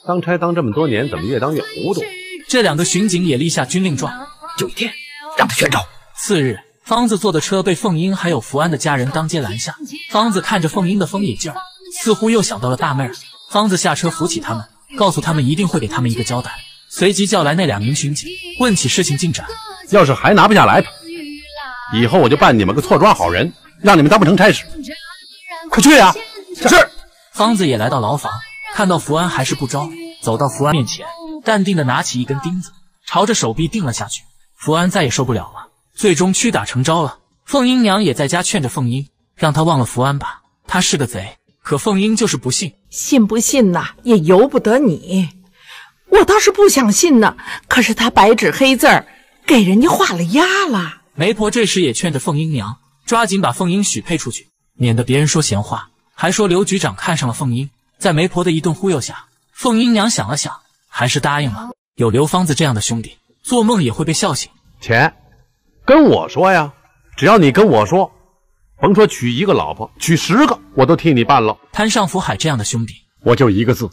当差当这么多年，怎么越当越糊涂？这两个巡警也立下军令状，有一天，让他宣召。次日。方子坐的车被凤英还有福安的家人当街拦下。方子看着凤英的疯野劲儿，似乎又想到了大妹儿。方子下车扶起他们，告诉他们一定会给他们一个交代。随即叫来那两名巡警，问起事情进展。要是还拿不下来，以后我就办你们个错抓好人，让你们当不成差事。快去呀！是。方子也来到牢房，看到福安还是不招，走到福安面前，淡定的拿起一根钉子，朝着手臂钉了下去。福安再也受不了了，最终屈打成招了。凤英娘也在家劝着凤英，让她忘了福安吧，他是个贼。可凤英就是不信，信不信呐，也由不得你。我倒是不想信呢，可是他白纸黑字儿给人家画了押了。媒婆这时也劝着凤英娘，抓紧把凤英许配出去，免得别人说闲话，还说刘局长看上了凤英。在媒婆的一顿忽悠下，凤英娘想了想，还是答应了。有刘芳子这样的兄弟，做梦也会被笑醒。钱，跟我说呀，只要你跟我说，甭说娶一个老婆，娶十个我都替你办了。摊上福海这样的兄弟，我就一个字，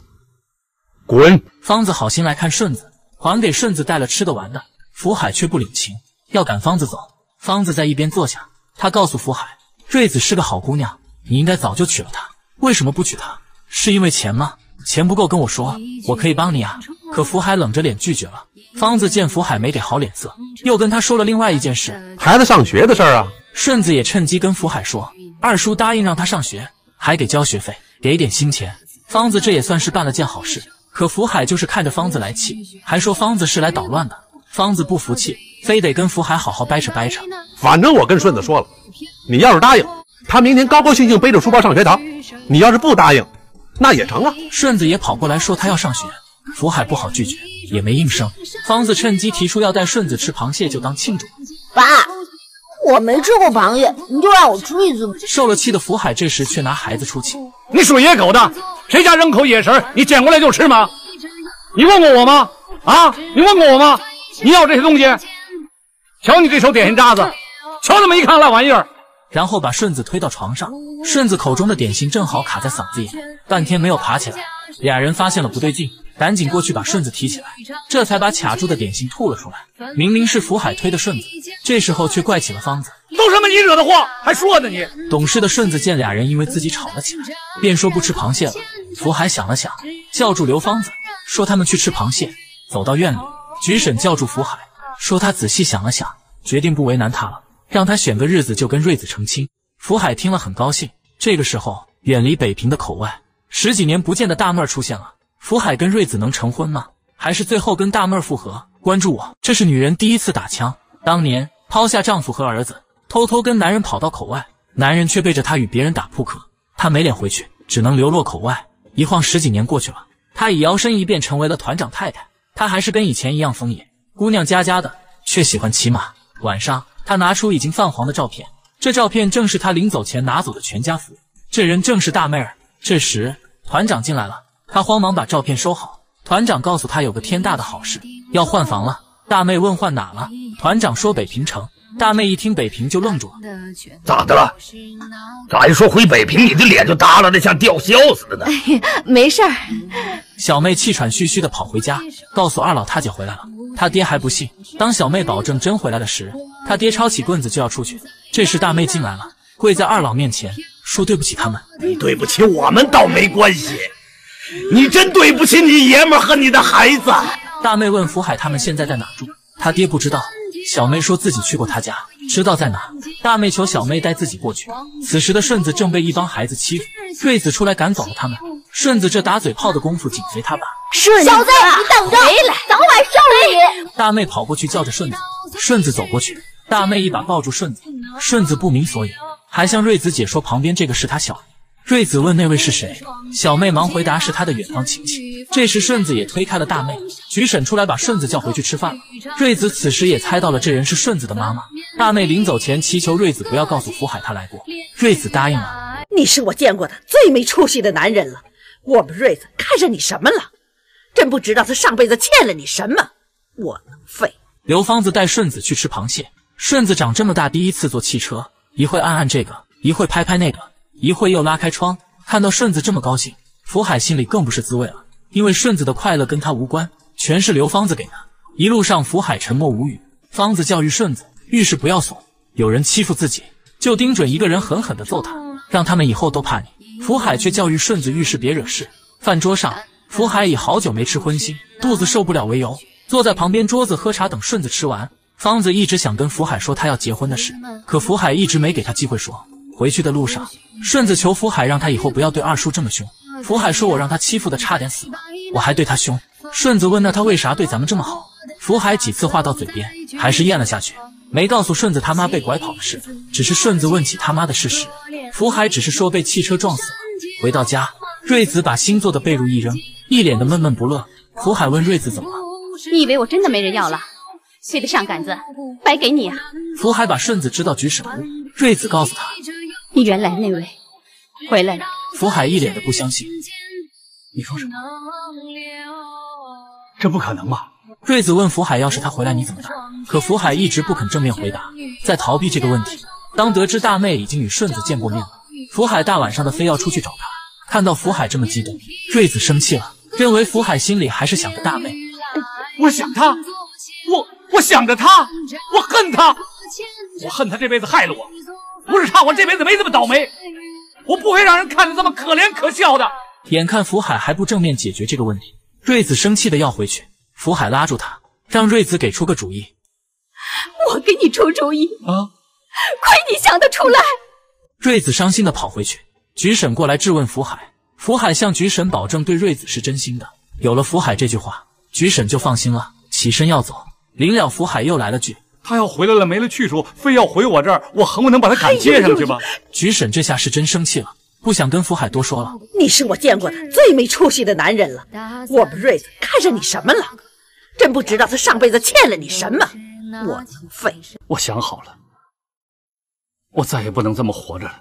滚！方子好心来看顺子，还给顺子带了吃的玩的，福海却不领情，要赶方子走。方子在一边坐下，他告诉福海，瑞子是个好姑娘，你应该早就娶了她，为什么不娶她？是因为钱吗？钱不够跟我说，我可以帮你啊。可福海冷着脸拒绝了。方子见福海没给好脸色，又跟他说了另外一件事：孩子上学的事儿啊。顺子也趁机跟福海说，二叔答应让他上学，还给交学费，给点新钱。方子这也算是办了件好事。可福海就是看着方子来气，还说方子是来捣乱的。方子不服气，非得跟福海好好掰扯掰扯。反正我跟顺子说了，你要是答应，他明天高高兴兴背着书包上学堂；你要是不答应，那也成啊。顺子也跑过来说他要上学。福海不好拒绝，也没应声。方子趁机提出要带顺子吃螃蟹，就当庆祝。爸，我没吃过螃蟹，你就让我吃一次吧。受了气的福海这时却拿孩子出气：“你属野狗的，谁家扔口野食，你捡过来就吃吗？你问过我吗？啊，你问过我吗？你要这些东西？瞧你这手点心渣子，瞧那么一看烂玩意儿。”然后把顺子推到床上，顺子口中的点心正好卡在嗓子眼，半天没有爬起来。俩人发现了不对劲。赶紧过去把顺子提起来，这才把卡住的点心吐了出来。明明是福海推的顺子，这时候却怪起了方子。都什么你惹的祸，还说呢你？懂事的顺子见俩人因为自己吵了起来，便说不吃螃蟹了。福海想了想，叫住刘方子，说他们去吃螃蟹。走到院里，菊婶叫住福海，说他仔细想了想，决定不为难他了，让他选个日子就跟瑞子成亲。福海听了很高兴。这个时候，远离北平的口外，十几年不见的大妹儿出现了。福海跟瑞子能成婚吗？还是最后跟大妹儿复合？关注我，这是女人第一次打枪。当年抛下丈夫和儿子，偷偷跟男人跑到口外，男人却背着她与别人打扑克，她没脸回去，只能流落口外。一晃十几年过去了，她已摇身一变成为了团长太太。她还是跟以前一样风野，姑娘家家的，却喜欢骑马。晚上，他拿出已经泛黄的照片，这照片正是他临走前拿走的全家福。这人正是大妹儿。这时，团长进来了。他慌忙把照片收好。团长告诉他有个天大的好事，要换房了。大妹问换哪了？团长说北平城。大妹一听北平就愣住了，咋的了？咋一说回北平，你的脸就耷拉的像吊销似的呢？没事儿。小妹气喘吁吁的跑回家，告诉二老他姐回来了。他爹还不信。当小妹保证真回来了时，他爹抄起棍子就要出去。这时大妹进来了，跪在二老面前说对不起他们。你对不起我们倒没关系。你真对不起你爷们和你的孩子。大妹问福海他们现在在哪住，他爹不知道。小妹说自己去过他家，知道在哪。大妹求小妹带自己过去。此时的顺子正被一帮孩子欺负，瑞子出来赶走了他们。顺子这打嘴炮的功夫紧随他爸。顺子，小子，你等着，回来，早晚收拾你。大妹跑过去叫着顺子，顺子走过去，大妹一把抱住顺子。顺子不明所以，还向瑞子解说旁边这个是他小。瑞子问那位是谁，小妹忙回答是她的远方亲戚。这时顺子也推开了大妹，菊婶出来把顺子叫回去吃饭了。瑞子此时也猜到了这人是顺子的妈妈。大妹临走前祈求瑞子不要告诉福海她来过，瑞子答应了。你是我见过的最没出息的男人了，我们瑞子看上你什么了？真不知道他上辈子欠了你什么。我能废。刘芳子带顺子去吃螃蟹。顺子长这么大第一次坐汽车，一会按按这个，一会拍拍那个。一会又拉开窗，看到顺子这么高兴，福海心里更不是滋味了。因为顺子的快乐跟他无关，全是刘芳子给的。一路上，福海沉默无语。芳子教育顺子，遇事不要怂，有人欺负自己，就盯准一个人狠狠地揍他，让他们以后都怕你。福海却教育顺子，遇事别惹事。饭桌上，福海以好久没吃荤腥，肚子受不了为由，坐在旁边桌子喝茶，等顺子吃完。芳子一直想跟福海说他要结婚的事，可福海一直没给他机会说。回去的路上，顺子求福海让他以后不要对二叔这么凶。福海说：“我让他欺负的差点死了，我还对他凶。”顺子问：“那他为啥对咱们这么好？”福海几次话到嘴边，还是咽了下去，没告诉顺子他妈被拐跑的事，只是顺子问起他妈的事实，福海只是说被汽车撞死了。回到家，瑞子把新做的被褥一扔，一脸的闷闷不乐。福海问瑞子怎么了？你以为我真的没人要了？碎的上杆子，白给你啊！福海把顺子支到菊婶屋，瑞子告诉他，你原来的那位回来了。福海一脸的不相信，你说什么？这不可能吧？瑞子问福海，要是他回来你怎么办？可福海一直不肯正面回答，在逃避这个问题。当得知大妹已经与顺子见过面了，福海大晚上的非要出去找他。看到福海这么激动，瑞子生气了，认为福海心里还是想着大妹。我想他，我我想着他，我恨他，我恨他这辈子害了我。不是他，我这辈子没这么倒霉。我不会让人看着这么可怜可笑的。眼看福海还不正面解决这个问题，瑞子生气的要回去。福海拉住他，让瑞子给出个主意。我给你出主意啊！亏你想得出来。瑞子伤心的跑回去。菊婶过来质问福海，福海向菊婶保证对瑞子是真心的。有了福海这句话，菊婶就放心了，起身要走。临了，福海又来了句：“他要回来了，没了去处，非要回我这儿，我横不能把他赶街上去吗。”菊婶这下是真生气了，不想跟福海多说了。你是我见过的最没出息的男人了，我们瑞子看上你什么了？真不知道他上辈子欠了你什么。我能废。我想好了，我再也不能这么活着了。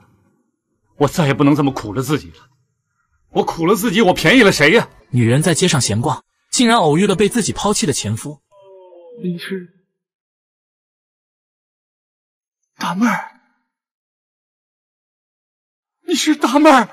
我再也不能这么苦了自己了，我苦了自己，我便宜了谁呀？女人在街上闲逛，竟然偶遇了被自己抛弃的前夫。你是大妹儿，你是大妹儿。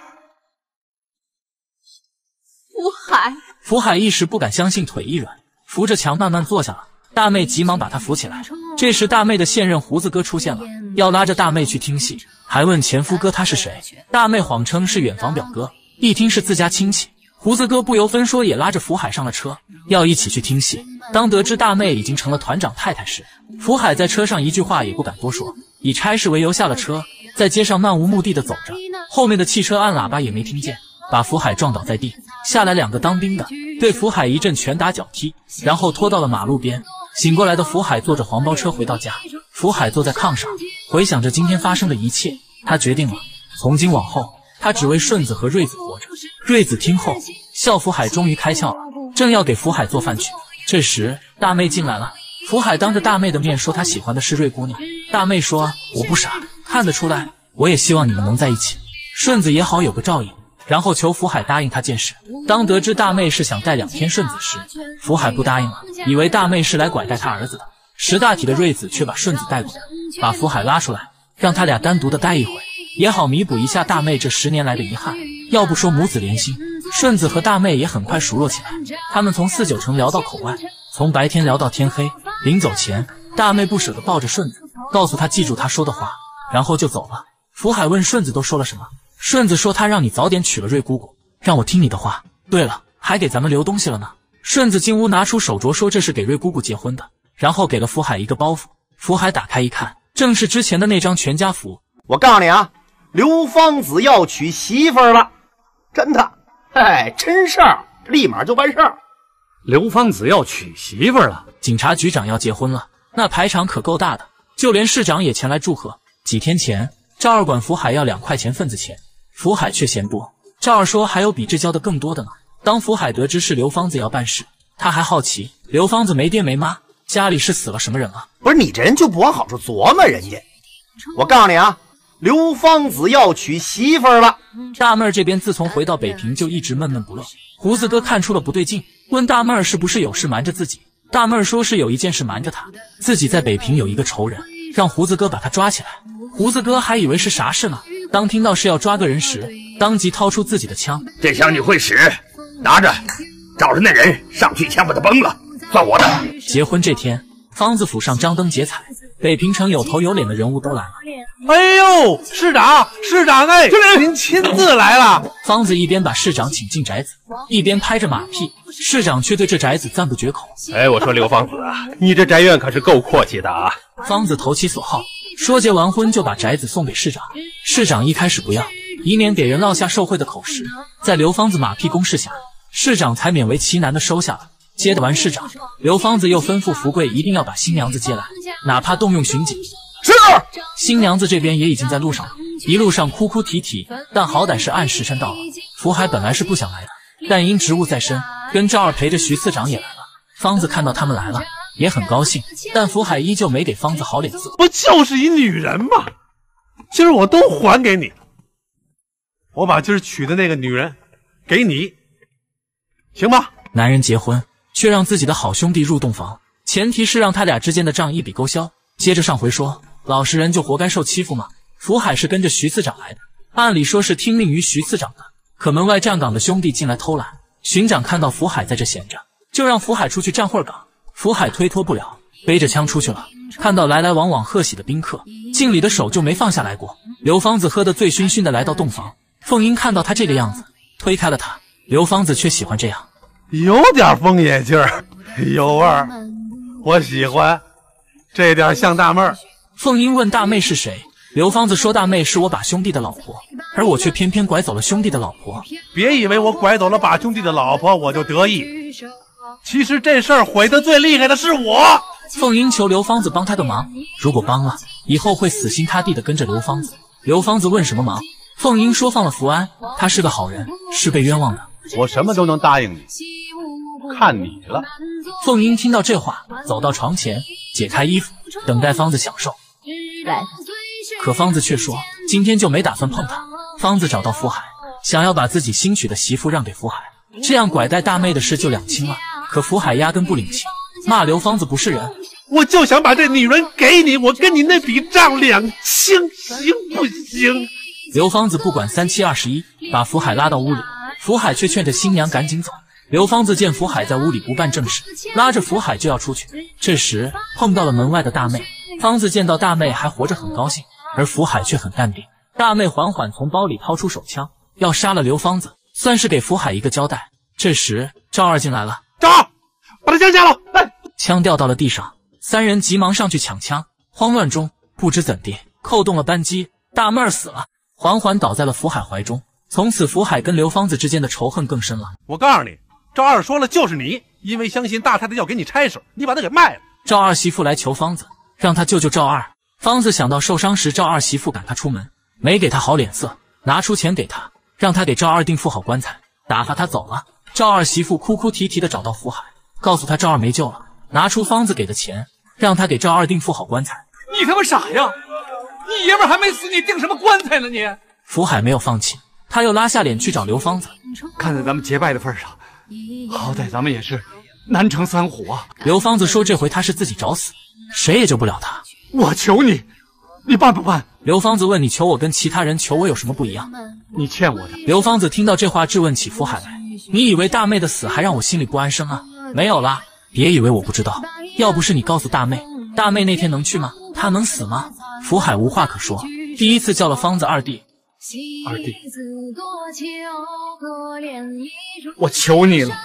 福海，福海一时不敢相信，腿一软，扶着墙慢慢坐下了。大妹急忙把他扶起来。这时，大妹的现任胡子哥出现了，要拉着大妹去听戏，还问前夫哥他是谁。大妹谎称是远房表哥，一听是自家亲戚，胡子哥不由分说也拉着福海上了车，要一起去听戏。当得知大妹已经成了团长太太时，福海在车上一句话也不敢多说，以差事为由下了车，在街上漫无目的的走着，后面的汽车按喇叭也没听见，把福海撞倒在地。下来两个当兵的，对福海一阵拳打脚踢，然后拖到了马路边。醒过来的福海坐着黄包车回到家，福海坐在炕上，回想着今天发生的一切。他决定了，从今往后，他只为顺子和瑞子活着。瑞子听后笑，福海终于开窍了，正要给福海做饭去。这时大妹进来了，福海当着大妹的面说他喜欢的是瑞姑娘。大妹说我不傻，看得出来，我也希望你们能在一起，顺子也好有个照应。然后求福海答应他件事。当得知大妹是想带两天顺子时，福海不答应了，以为大妹是来拐带他儿子的。识大体的瑞子却把顺子带过来，把福海拉出来，让他俩单独的待一会，也好弥补一下大妹这十年来的遗憾。要不说母子连心，顺子和大妹也很快熟络起来。他们从四九城聊到口外，从白天聊到天黑。临走前，大妹不舍得抱着顺子，告诉他记住他说的话，然后就走了。福海问顺子都说了什么。顺子说：“他让你早点娶了瑞姑姑，让我听你的话。对了，还给咱们留东西了呢。”顺子进屋拿出手镯，说：“这是给瑞姑姑结婚的。”然后给了福海一个包袱。福海打开一看，正是之前的那张全家福。我告诉你啊，刘芳子要娶媳妇了，真的，哎，真事儿，立马就办事儿。刘芳子要娶媳妇了，警察局长要结婚了，那排场可够大的，就连市长也前来祝贺。几天前，赵二管福海要两块钱份子钱。福海却嫌多，赵二说还有比这交的更多的呢。当福海得知是刘芳子要办事，他还好奇刘芳子没爹没妈，家里是死了什么人啊？不是你这人就不往好处琢磨人家。我告诉你啊，刘芳子要娶媳妇了。大妹儿这边自从回到北平就一直闷闷不乐。胡子哥看出了不对劲，问大妹儿是不是有事瞒着自己。大妹儿说是有一件事瞒着她，自己在北平有一个仇人，让胡子哥把他抓起来。胡子哥还以为是啥事呢。当听到是要抓个人时，当即掏出自己的枪。这枪你会使，拿着，找着那人上去一枪把他崩了，算我的。结婚这天，方子府上张灯结彩，北平城有头有脸的人物都来了。哎呦，市长，市长哎，您亲自来了。方子一边把市长请进宅子，一边拍着马屁。市长却对这宅子赞不绝口。哎，我说刘方子啊，你这宅院可是够阔气的啊。方子投其所好。说结完婚就把宅子送给市长，市长一开始不要，以免给人落下受贿的口实。在刘方子马屁攻势下，市长才勉为其难的收下了。接得完市长，刘芳子又吩咐福贵一定要把新娘子接来，哪怕动用巡警。是。新娘子这边也已经在路上了，一路上哭哭啼啼，但好歹是按时辰到了。福海本来是不想来的，但因职务在身，跟赵二陪着徐次长也来了。芳子看到他们来了，也很高兴，但福海依旧没给芳子好脸色。不就是一女人吗？今儿我都还给你，我把今儿娶的那个女人给你，行吧？男人结婚，却让自己的好兄弟入洞房，前提是让他俩之间的账一笔勾销。接着上回说，老实人就活该受欺负吗？福海是跟着徐次长来的，按理说是听命于徐次长的，可门外站岗的兄弟进来偷懒，巡长看到福海在这闲着。就让福海出去站会儿岗，福海推脱不了，背着枪出去了。看到来来往往贺喜的宾客，敬礼的手就没放下来过。刘芳子喝得醉醺醺的来到洞房，凤英看到他这个样子，推开了他。刘芳子却喜欢这样，有点风野劲儿，有味儿，我喜欢。这点像大妹儿。凤英问大妹是谁，刘芳子说大妹是我把兄弟的老婆，而我却偏偏拐走了兄弟的老婆。别以为我拐走了把兄弟的老婆，我就得意。其实这事儿毁的最厉害的是我。凤英求刘芳子帮他个忙，如果帮了，以后会死心塌地的跟着刘芳子。刘芳子问什么忙，凤英说放了福安，他是个好人，是被冤枉的。我什么都能答应你，看你了。凤英听到这话，走到床前，解开衣服，等待方子享受。来，可方子却说今天就没打算碰他。方子找到福海，想要把自己新娶的媳妇让给福海，这样拐带大妹的事就两清了。可福海压根不领情，骂刘芳子不是人。我就想把这女人给你，我跟你那笔账两清，行不行？刘芳子不管三七二十一，把福海拉到屋里。福海却劝着新娘赶紧走。刘芳子见福海在屋里不办正事，拉着福海就要出去。这时碰到了门外的大妹，芳子见到大妹还活着，很高兴，而福海却很淡定。大妹缓缓从包里掏出手枪，要杀了刘芳子，算是给福海一个交代。这时赵二进来了。赵二，把他枪下了！来，枪掉到了地上，三人急忙上去抢枪。慌乱中，不知怎地扣动了扳机，大妹儿死了，缓缓倒在了福海怀中。从此，福海跟刘芳子之间的仇恨更深了。我告诉你，赵二说了，就是你，因为相信大太太要给你差事，你把他给卖了。赵二媳妇来求芳子，让他救救赵二。芳子想到受伤时赵二媳妇赶他出门，没给他好脸色，拿出钱给他，让他给赵二定付好棺材，打发他走了。赵二媳妇哭哭啼啼的找到福海，告诉他赵二没救了，拿出芳子给的钱，让他给赵二定付好棺材。你他妈傻呀！你爷们还没死，你定什么棺材呢？你福海没有放弃，他又拉下脸去找刘芳子。看在咱们结拜的份上，好歹咱们也是南城三虎啊！刘芳子说这回他是自己找死，谁也救不了他。我求你，你办不办？刘芳子问你求我跟其他人求我有什么不一样？你欠我的。刘芳子听到这话质问起福海来。你以为大妹的死还让我心里不安生啊？没有啦，别以为我不知道。要不是你告诉大妹，大妹那天能去吗？她能死吗？福海无话可说，第一次叫了芳子二弟。二弟，我求你了。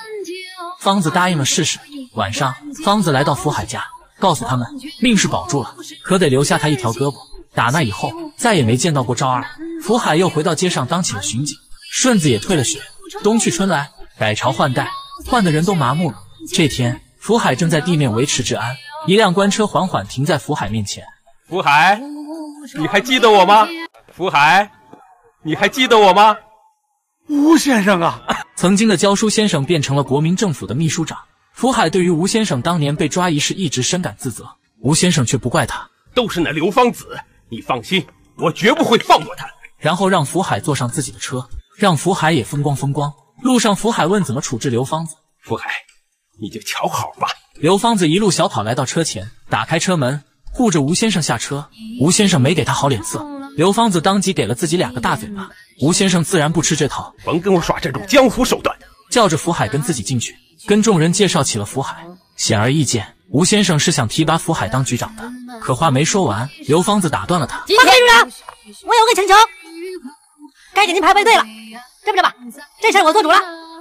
方子答应了试试。晚上，方子来到福海家，告诉他们命是保住了，可得留下他一条胳膊。打那以后，再也没见到过赵二。福海又回到街上当起了巡警，顺子也退了学。冬去春来，改朝换代，换的人都麻木了。这天，福海正在地面维持治安，一辆官车缓缓停在福海面前。福海，你还记得我吗？福海，你还记得我吗？吴先生啊！曾经的教书先生变成了国民政府的秘书长。福海对于吴先生当年被抓一事一直深感自责，吴先生却不怪他，都是那刘芳子。你放心，我绝不会放过他。然后让福海坐上自己的车。让福海也风光风光。路上，福海问怎么处置刘芳子。福海，你就瞧好吧。刘芳子一路小跑来到车前，打开车门，护着吴先生下车。吴先生没给他好脸色，刘芳子当即给了自己两个大嘴巴。吴先生自然不吃这套，甭跟我耍这种江湖手段。叫着福海跟自己进去，跟众人介绍起了福海。显而易见，吴先生是想提拔福海当局长的。可话没说完，刘芳子打断了他。今天局长，我有个请求。该给您排排队了，这么着吧，这事儿我做主了，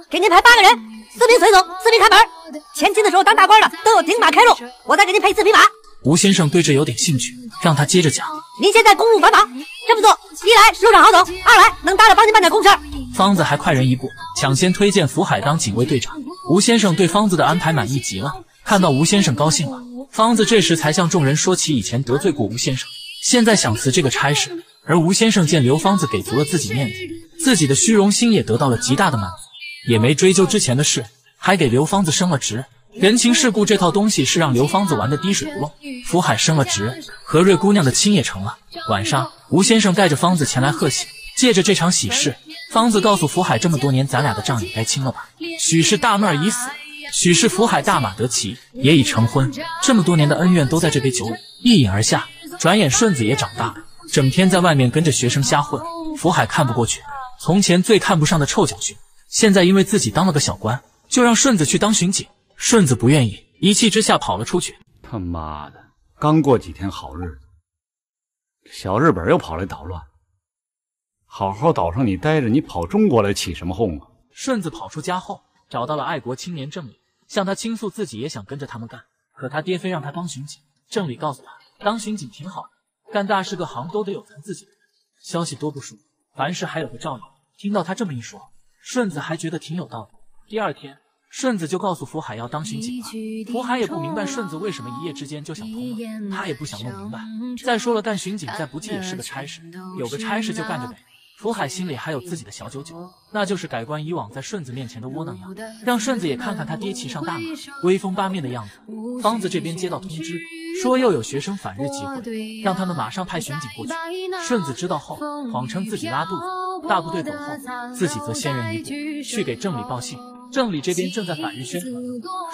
给您排八个人，四名随从，四名看门。前期的时候当大官的都有顶马开路，我再给您配四匹马。吴先生对这有点兴趣，让他接着讲。您现在公务繁忙，这么做一来路上好走，二来能搭着帮您办点公事。方子还快人一步，抢先推荐福海当警卫队长。吴先生对方子的安排满意极了，看到吴先生高兴了，方子这时才向众人说起以前得罪过吴先生，现在想辞这个差事。而吴先生见刘方子给足了自己面子，自己的虚荣心也得到了极大的满足，也没追究之前的事，还给刘方子升了职。人情世故这套东西是让刘方子玩的滴水不漏。福海升了职，何瑞姑娘的亲也成了。晚上，吴先生带着方子前来贺喜，借着这场喜事，方子告诉福海，这么多年咱俩的账也该清了吧。许是大妹儿已死，许是福海大马得骑也已成婚，这么多年的恩怨都在这杯酒里一饮而下。转眼顺子也长大了。整天在外面跟着学生瞎混，福海看不过去。从前最看不上的臭蒋勋，现在因为自己当了个小官，就让顺子去当巡警。顺子不愿意，一气之下跑了出去。他妈的，刚过几天好日子，小日本又跑来捣乱。好好岛上你待着，你跑中国来起什么哄啊？顺子跑出家后，找到了爱国青年郑理，向他倾诉自己也想跟着他们干，可他爹非让他当巡警。郑理告诉他，当巡警挺好的。干大事各行都得有咱自己的人，消息多不舒服，凡事还有个照应。听到他这么一说，顺子还觉得挺有道理。第二天，顺子就告诉福海要当巡警了。福海也不明白顺子为什么一夜之间就想通了，他也不想弄明白。再说了，干巡警再不济也是个差事，有个差事就干着呗。福海心里还有自己的小九九，那就是改观以往在顺子面前的窝囊样，让顺子也看看他爹骑上大马，威风八面的样子。方子这边接到通知。说又有学生反日集会，让他们马上派巡警过去。顺子知道后，谎称自己拉肚子，大部队走后，自己则先人一步去给郑理报信。郑理这边正在反日宣传，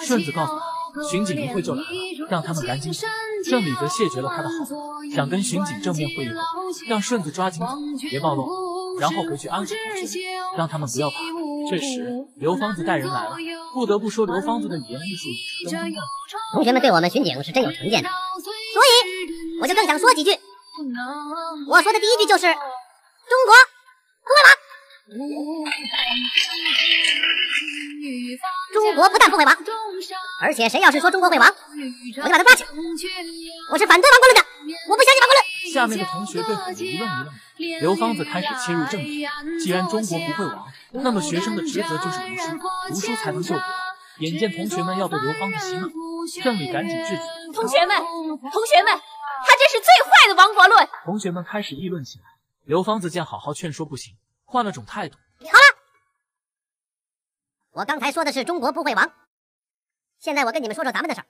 顺子告诉他，巡警一会就来了，让他们赶紧走。郑理则谢绝了他的好意，想跟巡警正面会一会，让顺子抓紧走，别暴露，然后回去安抚同学，让他们不要怕。这时，刘芳子带人来了。不得不说，刘芳子的语言艺术是登峰造极。同学们对我们巡警是真有成见的，所以我就更想说几句。我说的第一句就是：中国不会亡。中国不但不会亡，而且谁要是说中国会亡，我就把他抓去。我是反对亡国论的，我不相信亡国论。下面的同学被唬得一愣一愣的。刘芳子开始切入正题，既然中国不会亡，那么学生的职责就是读书，读书才能救国。眼见同学们要被刘芳子洗脑，郑理赶紧制止。同学们，同学们，他这是最坏的亡国论。同学们开始议论起来。刘芳子见好好劝说不行，换了种态度。好了，我刚才说的是中国不会亡，现在我跟你们说说咱们的事儿。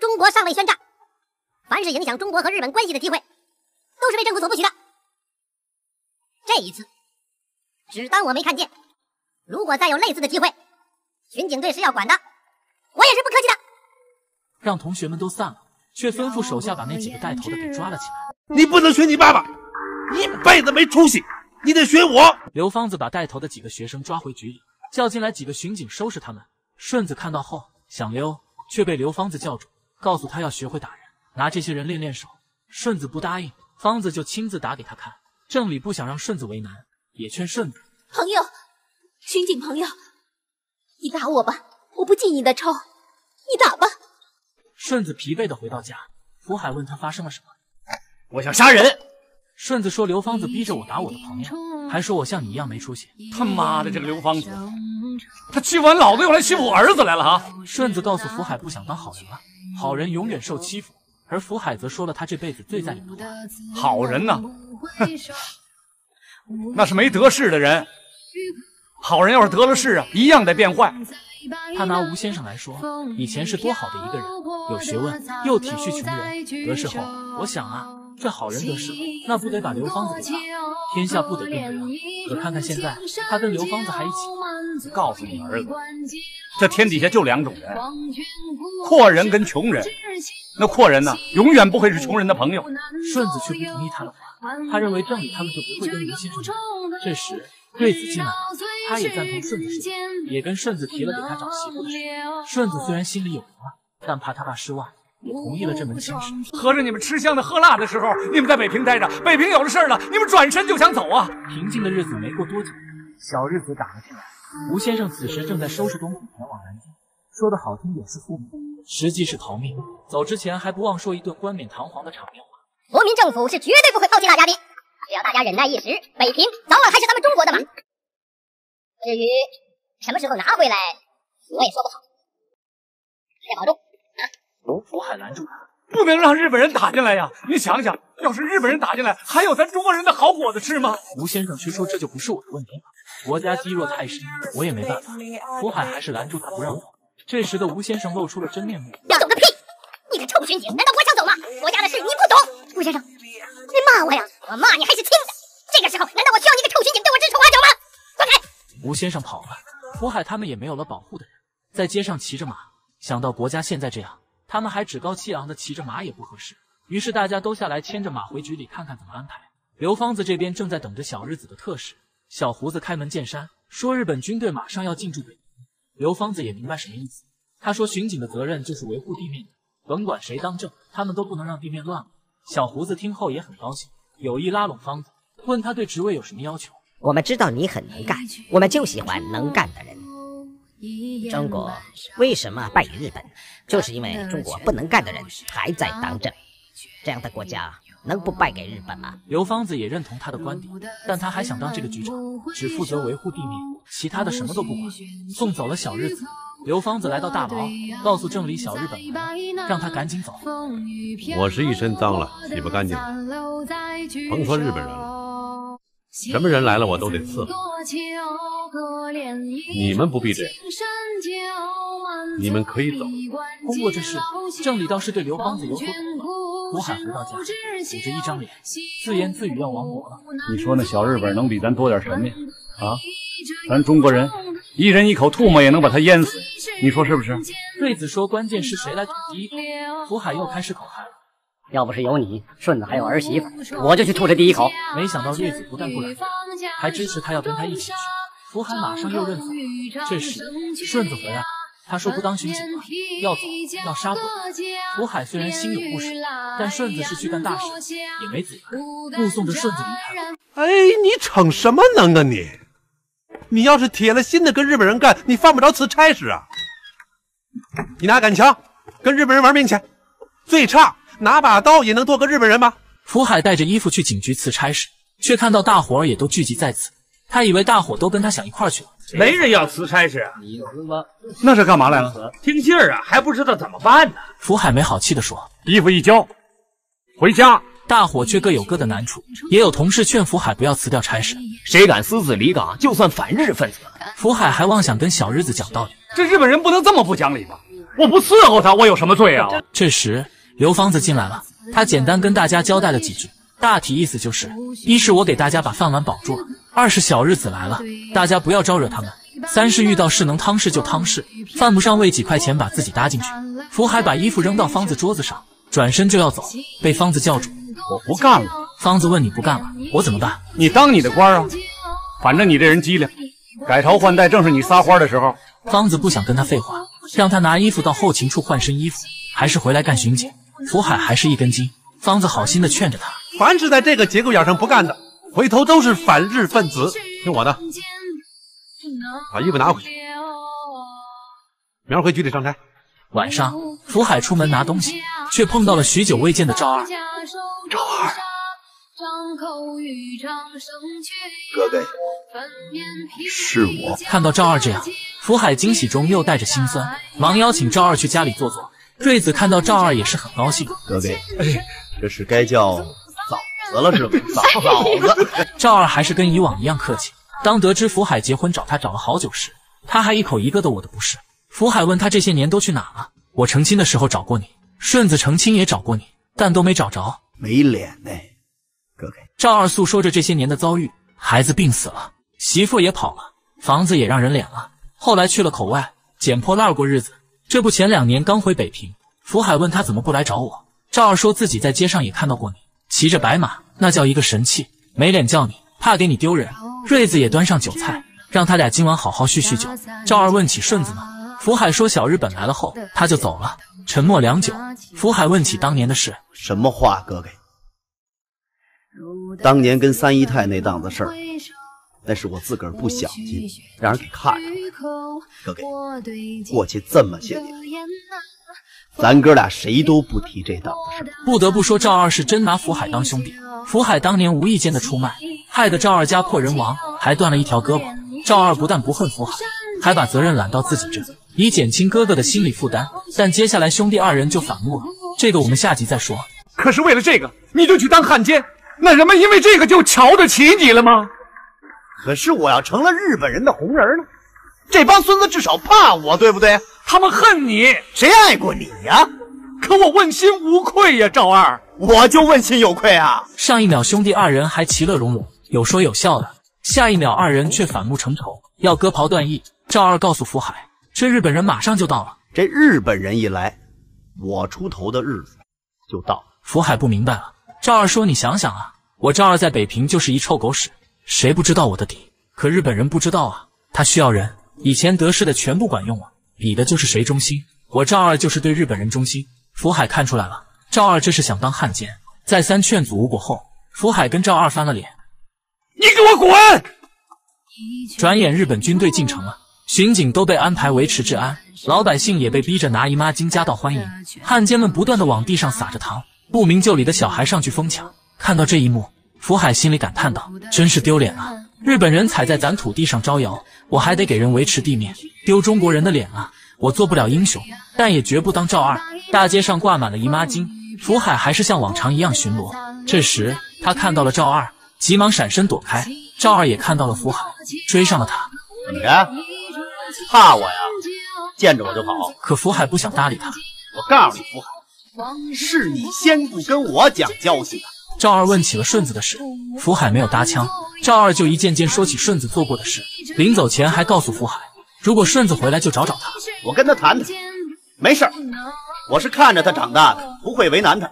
中国尚未宣战，凡是影响中国和日本关系的机会，都是被政府所不许的。这一次，只当我没看见。如果再有类似的机会，巡警队是要管的，我也是不客气的。让同学们都散了，却吩咐手下把那几个带头的给抓了起来。你不能学你爸爸，一辈子没出息，你得学我。刘芳子把带头的几个学生抓回局里，叫进来几个巡警收拾他们。顺子看到后想溜，却被刘芳子叫住，告诉他要学会打人，拿这些人练练手。顺子不答应，芳子就亲自打给他看。郑理不想让顺子为难，也劝顺子朋友，巡警朋友。你打我吧，我不记你的仇。你打吧。顺子疲惫的回到家，福海问他发生了什么。我想杀人。顺子说刘芳子逼着我打我的朋友，还说我像你一样没出息。他妈的，这个刘芳子，他欺负完老子又来欺负我儿子来了啊！顺子告诉福海不想当好人了，好人永远受欺负。而福海则说了他这辈子最在意的话：好人呐，那是没得势的人。好人要是得了势啊，一样得变坏。他拿吴先生来说，以前是多好的一个人，有学问，又体恤穷人。得势后，我想啊，这好人得势，那不得把刘芳子给杀，天下不得变这样。可看看现在，他跟刘芳子还一起。告诉你儿子，这天底下就两种人，阔人跟穷人。那阔人呢，永远不会是穷人的朋友。顺子却不同意他的话，他认为郑理他们就不会跟吴先生。这时。瑞子进来了，他也赞同顺子说，也跟顺子提了给他找媳妇的事。顺子虽然心里有了，但怕他爸失望，也同意了这门亲事。合着你们吃香的喝辣的时候，你们在北平待着，北平有了事儿了，你们转身就想走啊？平静的日子没过多久，小日子打了进来。吴先生此时正在收拾东西前往南京，说的好听点是复命，实际是逃命。走之前还不忘说一顿冠冕堂皇的场面话。国民政府是绝对不会抛弃大家的。只要大家忍耐一时，北平早晚还是咱们中国的嘛。至于什么时候拿回来，我也说不好。大家保重啊！福海拦住他，不能让日本人打进来呀！你想想，要是日本人打进来，还有咱中国人的好果子吃吗？吴先生却说这就不是我的问题了。国家积弱太深，我也没办法。福海还是拦住他不让走。这时的吴先生露出了真面目：要走个屁！你个臭巡警，难道我想走吗？国家的事你不懂。吴先生，你骂我呀？我骂你还是轻的。这个时候，难道我需要你个臭巡警对我指手画脚吗？滚开！吴先生跑了，福海他们也没有了保护的人，在街上骑着马。想到国家现在这样，他们还趾高气昂的骑着马也不合适。于是大家都下来牵着马回局里看看怎么安排。刘芳子这边正在等着小日子的特使。小胡子开门见山说：“日本军队马上要进驻北平。”刘芳子也明白什么意思。他说：“巡警的责任就是维护地面的，甭管谁当政，他们都不能让地面乱了。”小胡子听后也很高兴，有意拉拢芳子，问他对职位有什么要求。我们知道你很能干，我们就喜欢能干的人。中国为什么败于日本？就是因为中国不能干的人还在当政。这样的国家。能不败给日本吗？刘芳子也认同他的观点，但他还想当这个局长，只负责维护地面，其他的什么都不管。送走了小日子，刘芳子来到大牢，告诉郑离小日本来了，让他赶紧走。我是一身脏了，洗不干净了。甭说日本人了，什么人来了我都得伺候。你们不必这样，你们可以走。通过这事，郑礼倒是对刘芳子有所懂了。福海回到家，捂着一张脸，自言自语要亡国了。你说那小日本能比咱多点什么呀？啊，咱中国人一人一口唾沫也能把他淹死，你说是不是？瑞子说：“关键是谁来吐第一口？”福海又开始口嗨了。要不是有你，顺子还有儿媳妇，我就去吐这第一口。没想到瑞子不但不来，还支持他要跟他一起去。福海马上又认走。这时顺子回来。他说不当巡警了，要走，要杀鬼。福海虽然心有不舍，但顺子是去干大事，也没阻拦，目送着顺子离开。哎，你逞什么能啊你？你要是铁了心的跟日本人干，你犯不着辞差事啊。你拿杆枪跟日本人玩命去，最差拿把刀也能剁个日本人吗。福海带着衣服去警局辞差事，却看到大伙儿也都聚集在此。他以为大伙都跟他想一块去了，没人要辞差事啊！你！那是干嘛来了？听信儿啊，还不知道怎么办呢。福海没好气地说：“衣服一交，回家。”大伙却各有各的难处，也有同事劝福海不要辞掉差事。谁敢私自离岗，就算反日分子。福海还妄想跟小日子讲道理，这日本人不能这么不讲理吧？我不伺候他，我有什么罪啊？这时刘芳子进来了，他简单跟大家交代了几句，大体意思就是：一是我给大家把饭碗保住了。二是小日子来了，大家不要招惹他们。三是遇到事能趟事就趟事，犯不上为几块钱把自己搭进去。福海把衣服扔到方子桌子上，转身就要走，被方子叫住。我不干了。方子问你不干了，我怎么办？你当你的官啊，反正你这人机灵，改朝换代正是你撒欢的时候。方子不想跟他废话，让他拿衣服到后勤处换身衣服，还是回来干巡警。福海还是一根筋。方子好心的劝着他，凡是在这个节骨眼上不干的。回头都是反日分子，听我的，把衣服拿回去，明儿回局里上差。晚上，福海出门拿东西，却碰到了许久未见的赵二。赵二，哥哥，是我。看到赵二这样，福海惊喜中又带着心酸，忙邀请赵二去家里坐坐。瑞子看到赵二也是很高兴。哥哥，这是该叫。嫂子了是吧？嫂 嫂子，赵二还是跟以往一样客气。当得知福海结婚找他找了好久时，他还一口一个的我的不是。福海问他这些年都去哪了？我成亲的时候找过你，顺子成亲也找过你，但都没找着，没脸呢。哥哥，赵二诉说着这些年的遭遇：孩子病死了，媳妇也跑了，房子也让人敛了，后来去了口外捡破烂过日子。这不前两年刚回北平。福海问他怎么不来找我，赵二说自己在街上也看到过你。骑着白马，那叫一个神气，没脸叫你，怕给你丢人。瑞子也端上酒菜，让他俩今晚好好叙叙旧。赵二问起顺子呢，福海说小日本来了后，他就走了。沉默良久，福海问起当年的事，什么话，哥哥？当年跟三姨太那档子事儿，那是我自个儿不小心，让人给看着了。哥哥，过去这么些年。咱哥俩谁都不提这档子事。不得不说，赵二是真拿福海当兄弟。福海当年无意间的出卖，害得赵二家破人亡，还断了一条胳膊。赵二不但不恨福海，还把责任揽到自己这。以减轻哥哥的心理负担。但接下来兄弟二人就反目了，这个我们下集再说。可是为了这个，你就去当汉奸？那人们因为这个就瞧得起你了吗？可是我要成了日本人的红人呢，这帮孙子至少怕我，对不对？他们恨你，谁爱过你呀？可我问心无愧呀，赵二，我就问心有愧啊！上一秒兄弟二人还其乐融融，有说有笑的，下一秒二人却反目成仇，要割袍断义。赵二告诉福海，这日本人马上就到了。这日本人一来，我出头的日子就到了。福海不明白了，赵二说：“你想想啊，我赵二在北平就是一臭狗屎，谁不知道我的底？可日本人不知道啊，他需要人，以前得势的全不管用了，比的就是谁忠心。我赵二就是对日本人忠心。”福海看出来了，赵二这是想当汉奸。再三劝阻无果后，福海跟赵二翻了脸：“你给我滚！”转眼日本军队进城了，巡警都被安排维持治安，老百姓也被逼着拿姨妈巾夹道欢迎。汉奸们不断的往地上撒着糖，不明就里的小孩上去疯抢。看到这一幕，福海心里感叹道：“真是丢脸啊！日本人踩在咱土地上招摇，我还得给人维持地面，丢中国人的脸啊！我做不了英雄，但也绝不当赵二。”大街上挂满了姨妈巾，福海还是像往常一样巡逻。这时，他看到了赵二，急忙闪身躲开。赵二也看到了福海，追上了他。你怕我呀？见着我就跑。可福海不想搭理他。我告诉你，福海，是你先不跟我讲交情的。赵二问起了顺子的事，福海没有搭腔。赵二就一件件说起顺子做过的事，临走前还告诉福海，如果顺子回来就找找他，我跟他谈谈。没事儿。我是看着他长大的，不会为难他。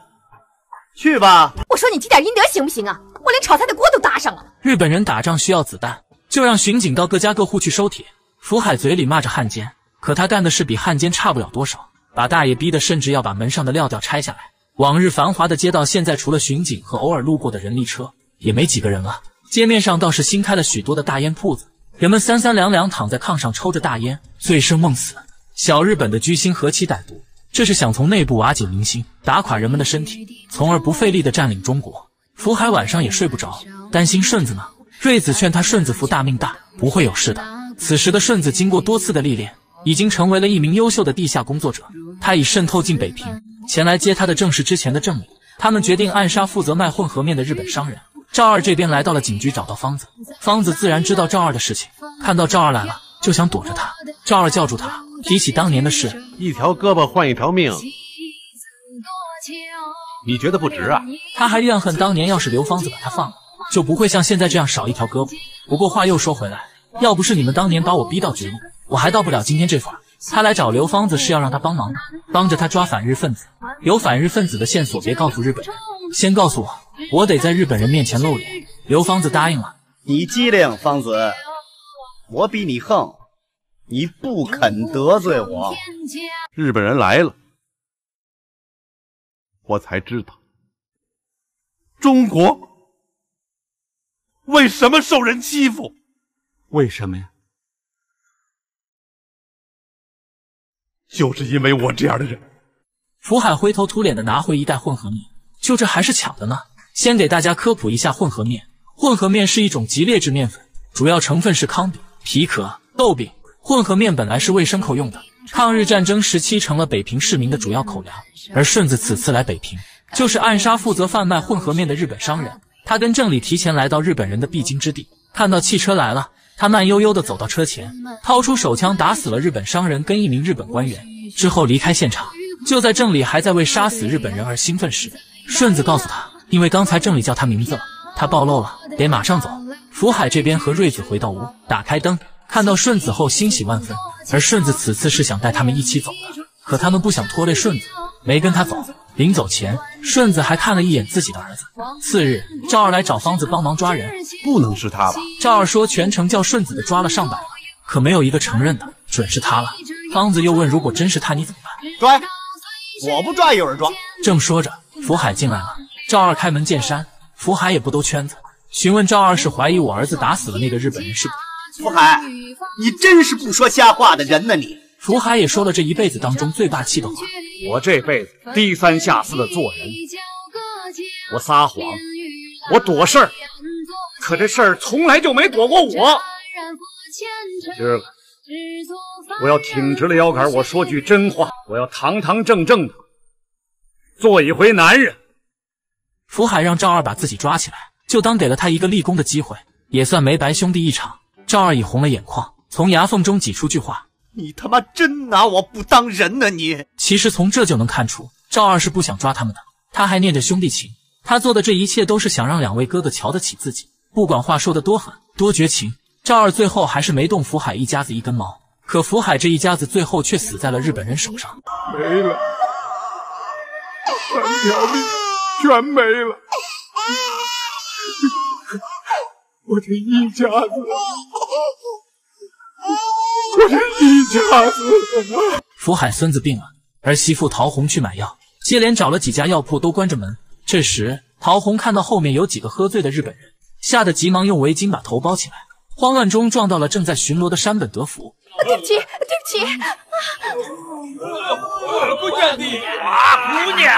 去吧。我说你积点阴德行不行啊？我连炒菜的锅都搭上了。日本人打仗需要子弹，就让巡警到各家各户去收铁。福海嘴里骂着汉奸，可他干的事比汉奸差不了多少，把大爷逼得甚至要把门上的料吊拆下来。往日繁华的街道，现在除了巡警和偶尔路过的人力车，也没几个人了。街面上倒是新开了许多的大烟铺子，人们三三两两躺在炕上抽着大烟，醉生梦死。小日本的居心何其歹毒！这是想从内部瓦解民心，打垮人们的身体，从而不费力的占领中国。福海晚上也睡不着，担心顺子呢。瑞子劝他：“顺子福大命大，不会有事的。”此时的顺子经过多次的历练，已经成为了一名优秀的地下工作者。他已渗透进北平，前来接他的正是之前的郑理。他们决定暗杀负责卖混合面的日本商人。赵二这边来到了警局，找到方子。方子自然知道赵二的事情，看到赵二来了，就想躲着他。赵二叫住他。提起当年的事，一条胳膊换一条命，你觉得不值啊？他还怨恨当年要是刘芳子把他放了，就不会像现在这样少一条胳膊。不过话又说回来，要不是你们当年把我逼到绝路，我还到不了今天这份。他来找刘芳子是要让他帮忙的，帮着他抓反日分子。有反日分子的线索，别告诉日本人，先告诉我，我得在日本人面前露脸。刘芳子答应了。你机灵，芳子，我比你横。你不肯得罪我，日本人来了，我才知道中国为什么受人欺负。为什么呀？就是因为我这样的人。福海灰头土脸的拿回一袋混合面，就这还是抢的呢？先给大家科普一下混合面。混合面是一种极劣质面粉，主要成分是糠饼、皮壳、豆饼。混合面本来是喂牲口用的，抗日战争时期成了北平市民的主要口粮。而顺子此次来北平，就是暗杀负责贩卖混合面的日本商人。他跟郑理提前来到日本人的必经之地，看到汽车来了，他慢悠悠地走到车前，掏出手枪打死了日本商人跟一名日本官员，之后离开现场。就在郑理还在为杀死日本人而兴奋时，顺子告诉他，因为刚才郑理叫他名字了，他暴露了，得马上走。福海这边和瑞子回到屋，打开灯。看到顺子后欣喜万分，而顺子此次是想带他们一起走的，可他们不想拖累顺子，没跟他走。临走前，顺子还看了一眼自己的儿子。次日，赵二来找方子帮忙抓人，不能是他吧？赵二说全城叫顺子的抓了上百个，可没有一个承认的，准是他了。方子又问，如果真是他，你怎么办？抓！我不抓，有人抓。正说着，福海进来了。赵二开门见山，福海也不兜圈子，询问赵二是怀疑我儿子打死了那个日本人是不？福海，你真是不说瞎话的人呢！你福海也说了这一辈子当中最霸气的话。我这辈子低三下四的做人，我撒谎，我躲事儿，可这事儿从来就没躲过我。今儿个我要挺直了腰杆，我说句真话，我要堂堂正正的做一回男人。福海让赵二把自己抓起来，就当给了他一个立功的机会，也算没白兄弟一场。赵二已红了眼眶，从牙缝中挤出句话：“你他妈真拿我不当人呢！你！”其实从这就能看出，赵二是不想抓他们的，他还念着兄弟情。他做的这一切都是想让两位哥哥瞧得起自己，不管话说的多狠多绝情，赵二最后还是没动福海一家子一根毛。可福海这一家子最后却死在了日本人手上，没了，三条命全没了，我这一家子，一家子。福海孙子病了，儿媳妇陶红去买药，接连找了几家药铺都关着门。这时，陶红看到后面有几个喝醉的日本人，吓得急忙用围巾把头包起来，慌乱中撞到了正在巡逻的山本德福。对不起，对不起。姑娘你啊，姑娘！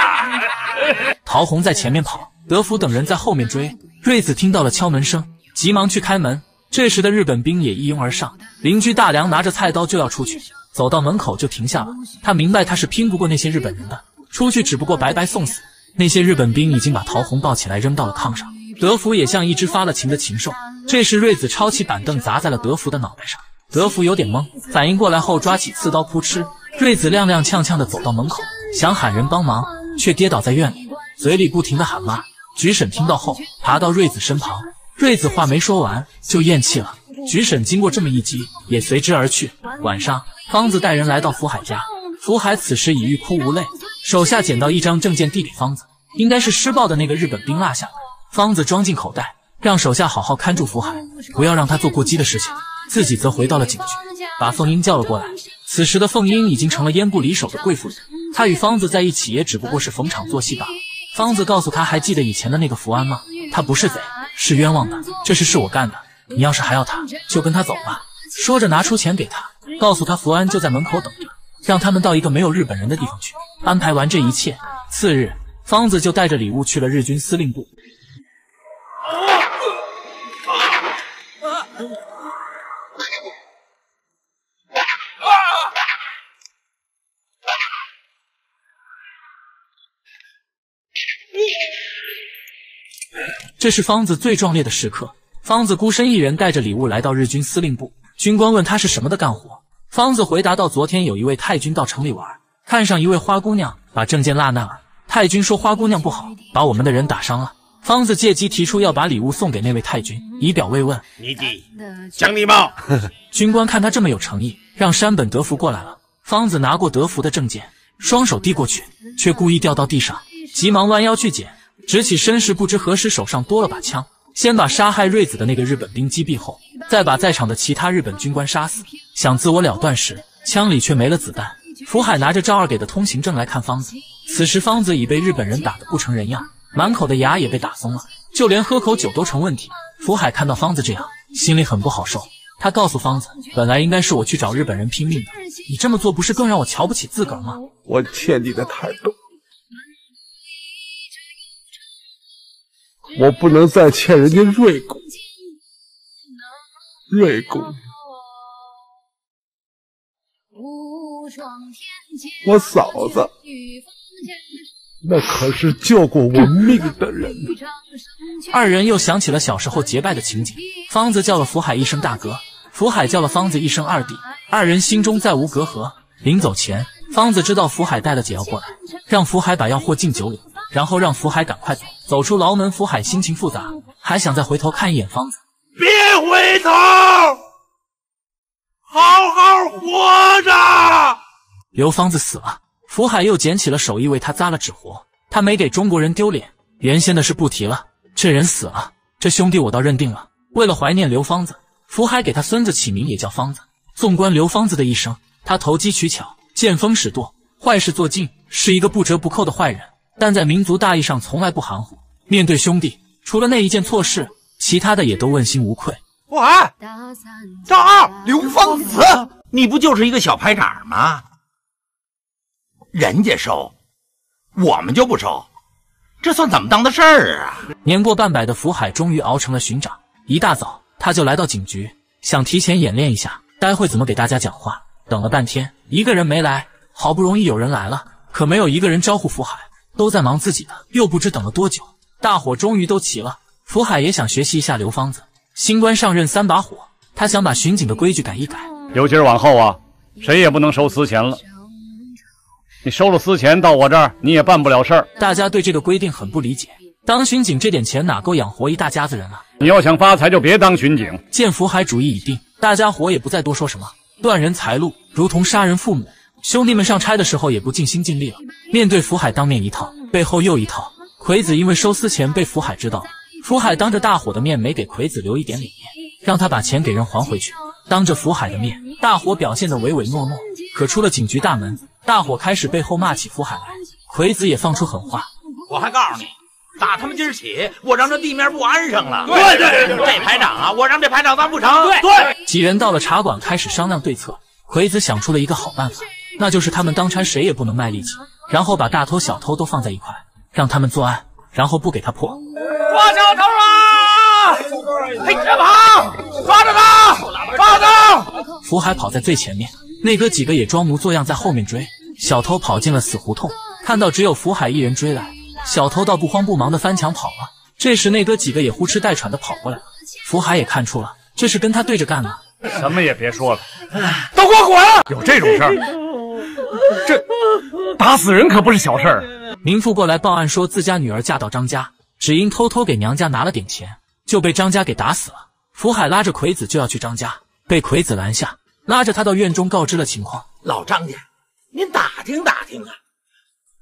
陶红在前面跑，德福等人在后面追。瑞子听到了敲门声，急忙去开门。这时的日本兵也一拥而上，邻居大梁拿着菜刀就要出去，走到门口就停下了。他明白他是拼不过那些日本人的，出去只不过白白送死。那些日本兵已经把陶红抱起来扔到了炕上，德福也像一只发了情的禽兽。这时瑞子抄起板凳砸在了德福的脑袋上，德福有点懵，反应过来后抓起刺刀扑哧。瑞子踉踉跄跄地走到门口，想喊人帮忙，却跌倒在院里，嘴里不停地喊妈。菊婶听到后，爬到瑞子身旁，瑞子话没说完就咽气了。菊婶经过这么一击，也随之而去。晚上，方子带人来到福海家，福海此时已欲哭无泪。手下捡到一张证件递给方子，应该是施暴的那个日本兵落下的。方子装进口袋，让手下好好看住福海，不要让他做过激的事情。自己则回到了警局，把凤英叫了过来。此时的凤英已经成了烟不离手的贵妇人，她与方子在一起也只不过是逢场作戏罢了。方子告诉他，还记得以前的那个福安吗？他不是贼，是冤枉的。这事是我干的，你要是还要他，就跟他走吧。说着拿出钱给他，告诉他福安就在门口等着。让他们到一个没有日本人的地方去。安排完这一切，次日，方子就带着礼物去了日军司令部。这是方子最壮烈的时刻。方子孤身一人带着礼物来到日军司令部，军官问他是什么的干活。方子回答道：“昨天有一位太君到城里玩，看上一位花姑娘，把证件落那儿。太君说花姑娘不好，把我们的人打伤了。方子借机提出要把礼物送给那位太君，以表慰问。你弟讲礼貌。军官看他这么有诚意，让山本德福过来了。方子拿过德福的证件，双手递过去，却故意掉到地上，急忙弯腰去捡，直起身时不知何时手上多了把枪。”先把杀害瑞子的那个日本兵击毙后，再把在场的其他日本军官杀死。想自我了断时，枪里却没了子弹。福海拿着赵二给的通行证来看方子，此时方子已被日本人打得不成人样，满口的牙也被打松了，就连喝口酒都成问题。福海看到方子这样，心里很不好受。他告诉方子，本来应该是我去找日本人拼命的，你这么做不是更让我瞧不起自个儿吗？我欠你的太多。我不能再欠人家瑞公，瑞公，我嫂子，那可是救过我命的人。二人又想起了小时候结拜的情景。方子叫了福海一声大哥，福海叫了方子一声二弟。二人心中再无隔阂。临走前，方子知道福海带了解药过来，让福海把药货进酒里。然后让福海赶快走，走出牢门。福海心情复杂，还想再回头看一眼方。子。别回头，好好活着。刘方子死了，福海又捡起了手艺为他扎了纸活。他没给中国人丢脸，原先的事不提了。这人死了，这兄弟我倒认定了。为了怀念刘方子，福海给他孙子起名也叫方子。纵观刘方子的一生，他投机取巧，见风使舵，坏事做尽，是一个不折不扣的坏人。但在民族大义上从来不含糊，面对兄弟，除了那一件错事，其他的也都问心无愧。福海，赵二，刘芳子，你不就是一个小排长吗？人家收，我们就不收，这算怎么当的事儿啊？年过半百的福海终于熬成了巡长。一大早，他就来到警局，想提前演练一下待会怎么给大家讲话？等了半天，一个人没来，好不容易有人来了，可没有一个人招呼福海，都在忙自己的，又不知等了多久。大伙终于都齐了，福海也想学习一下刘芳子。新官上任三把火，他想把巡警的规矩改一改。由今儿往后啊，谁也不能收私钱了。你收了私钱到我这儿，你也办不了事儿。大家对这个规定很不理解。当巡警这点钱哪够养活一大家子人啊？你要想发财，就别当巡警。见福海主意已定，大家伙也不再多说什么。断人财路，如同杀人父母。兄弟们上差的时候也不尽心尽力了。面对福海当面一套，背后又一套。葵子因为收私钱被福海知道，福海当着大伙的面没给葵子留一点脸面，让他把钱给人还回去。当着福海的面，大伙表现的唯唯诺诺。可出了警局大门，大伙开始背后骂起福海来。葵子也放出狠话：“我还告诉你。”打他们今儿起，我让这地面不安生了。对对对，这排长啊，我让这排长当不成。对对。几人到了茶馆，开始商量对策。葵子想出了一个好办法，那就是他们当差谁也不能卖力气，然后把大偷小偷都放在一块，让他们作案，然后不给他破。抓小偷啊！嘿，别跑！抓着他！抓他！福海跑在最前面，那哥几个也装模作样在后面追。小偷跑进了死胡同，看到只有福海一人追来。小偷倒不慌不忙的翻墙跑了。这时那哥几个也呼哧带喘的跑过来了。福海也看出了这是跟他对着干了，什么也别说了，都给我滚！有这种事儿，这打死人可不是小事儿。民妇过来报案说自家女儿嫁到张家，只因偷偷给娘家拿了点钱，就被张家给打死了。福海拉着魁子就要去张家，被魁子拦下，拉着他到院中告知了情况。老张家，您打听打听啊，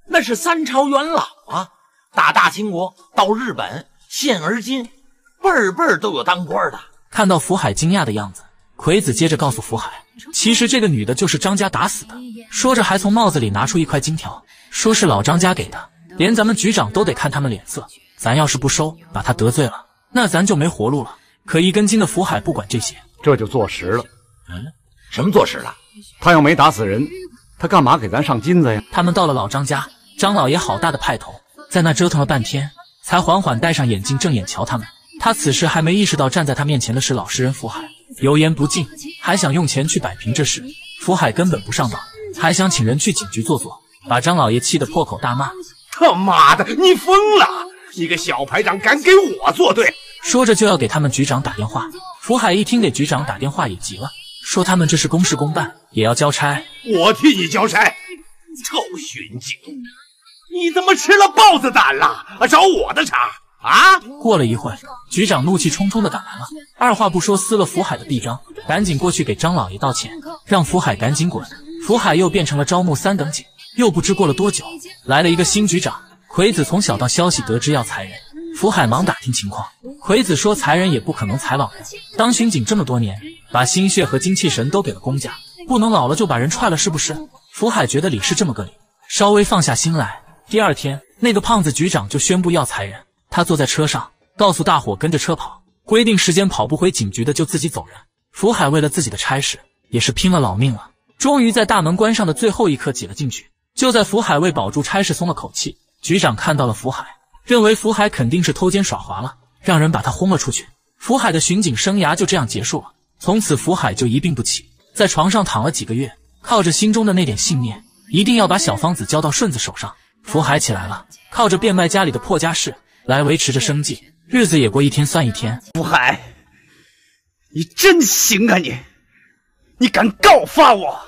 那是三朝元老啊。打大清国到日本，现而今，辈儿辈儿都有当官的。看到福海惊讶的样子，魁子接着告诉福海，其实这个女的就是张家打死的。说着还从帽子里拿出一块金条，说是老张家给的，连咱们局长都得看他们脸色。咱要是不收，把他得罪了，那咱就没活路了。可一根筋的福海不管这些，这就坐实了。嗯，什么坐实了？他又没打死人，他干嘛给咱上金子呀？他们到了老张家，张老爷好大的派头。在那折腾了半天，才缓缓戴上眼镜，正眼瞧他们。他此时还没意识到，站在他面前的是老实人福海，油盐不进，还想用钱去摆平这事。福海根本不上当，还想请人去警局坐坐，把张老爷气得破口大骂：“他妈的，你疯了！你个小排长敢给我作对！”说着就要给他们局长打电话。福海一听给局长打电话，也急了，说他们这是公事公办，也要交差。我替你交差，臭巡警！你怎么吃了豹子胆了？找我的茬啊！过了一会，局长怒气冲冲的赶来了，二话不说撕了福海的臂章，赶紧过去给张老爷道歉，让福海赶紧滚。福海又变成了招募三等警。又不知过了多久，来了一个新局长。魁子从小道消息得知要裁人，福海忙打听情况。魁子说裁人也不可能裁老人，当巡警这么多年，把心血和精气神都给了公家，不能老了就把人踹了，是不是？福海觉得理是这么个理，稍微放下心来。第二天，那个胖子局长就宣布要裁人。他坐在车上，告诉大伙跟着车跑，规定时间跑不回警局的就自己走人。福海为了自己的差事，也是拼了老命了。终于在大门关上的最后一刻挤了进去。就在福海为保住差事松了口气，局长看到了福海，认为福海肯定是偷奸耍滑了，让人把他轰了出去。福海的巡警生涯就这样结束了。从此，福海就一病不起，在床上躺了几个月，靠着心中的那点信念，一定要把小芳子交到顺子手上。福海起来了，靠着变卖家里的破家事来维持着生计，日子也过一天算一天。福海，你真行啊你！你敢告发我？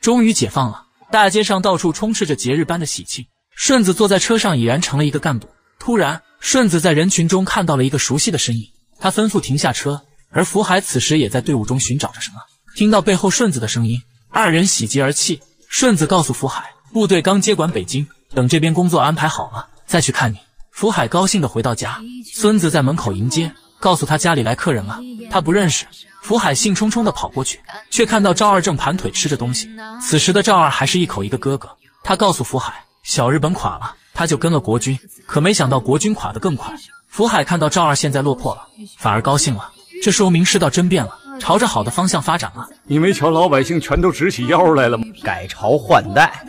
终于解放了，大街上到处充斥着节日般的喜庆。顺子坐在车上，已然成了一个干部。突然，顺子在人群中看到了一个熟悉的身影，他吩咐停下车，而福海此时也在队伍中寻找着什么。听到背后顺子的声音，二人喜极而泣。顺子告诉福海，部队刚接管北京。等这边工作安排好了，再去看你。福海高兴地回到家，孙子在门口迎接，告诉他家里来客人了。他不认识。福海兴冲冲地跑过去，却看到赵二正盘腿吃着东西。此时的赵二还是一口一个哥哥。他告诉福海，小日本垮了，他就跟了国军。可没想到国军垮得更快。福海看到赵二现在落魄了，反而高兴了。这说明世道真变了，朝着好的方向发展了。你没瞧老百姓全都直起腰来了吗？改朝换代。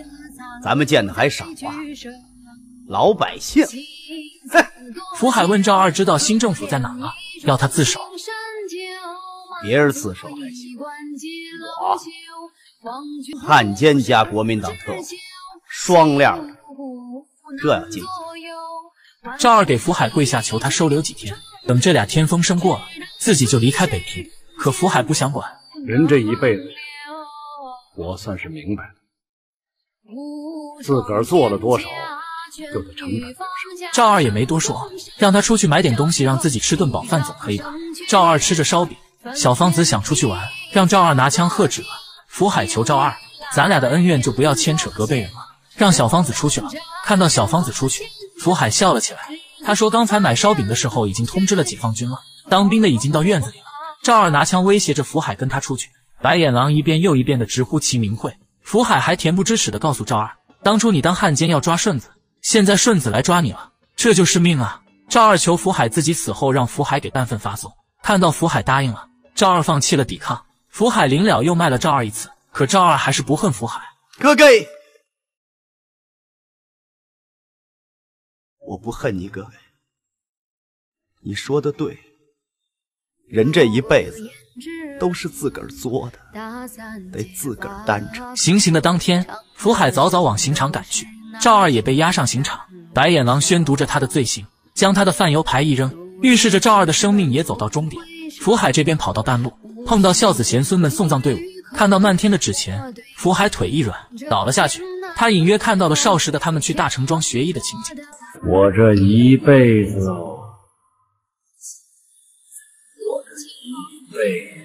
咱们见的还少啊，老百姓。福海问赵二知道新政府在哪了，要他自首。别人自首还行，我汉奸加国民党特务，双料的，这要进去。赵二给福海跪下求他收留几天，等这俩天风声过了，自己就离开北平。可福海不想管，人这一辈子，我算是明白了，自个儿做了多少，就得承担多少。赵二也没多说，让他出去买点东西，让自己吃顿饱饭总可以吧？赵二吃着烧饼，小芳子想出去玩，让赵二拿枪喝止了。福海求赵二，咱俩的恩怨就不要牵扯隔辈人了，让小芳子出去了。看到小芳子出去。福海笑了起来，他说：“刚才买烧饼的时候已经通知了解放军了，当兵的已经到院子里了。”赵二拿枪威胁着福海跟他出去。白眼狼一遍又一遍的直呼其名讳，福海还恬不知耻的告诉赵二：“当初你当汉奸要抓顺子，现在顺子来抓你了，这就是命啊！”赵二求福海自己死后让福海给半份发送，看到福海答应了，赵二放弃了抵抗。福海临了又卖了赵二一次，可赵二还是不恨福海。哥哥。我不恨你，各位。你说的对，人这一辈子都是自个儿作的，得自个儿担着。行刑的当天，福海早早往刑场赶去，赵二也被押上刑场，白眼狼宣读着他的罪行，将他的饭油牌一扔，预示着赵二的生命也走到终点。福海这边跑到半路，碰到孝子贤孙们送葬队伍，看到漫天的纸钱，福海腿一软倒了下去。他隐约看到了少时的他们去大成庄学艺的情景。我这一辈子，我这一辈。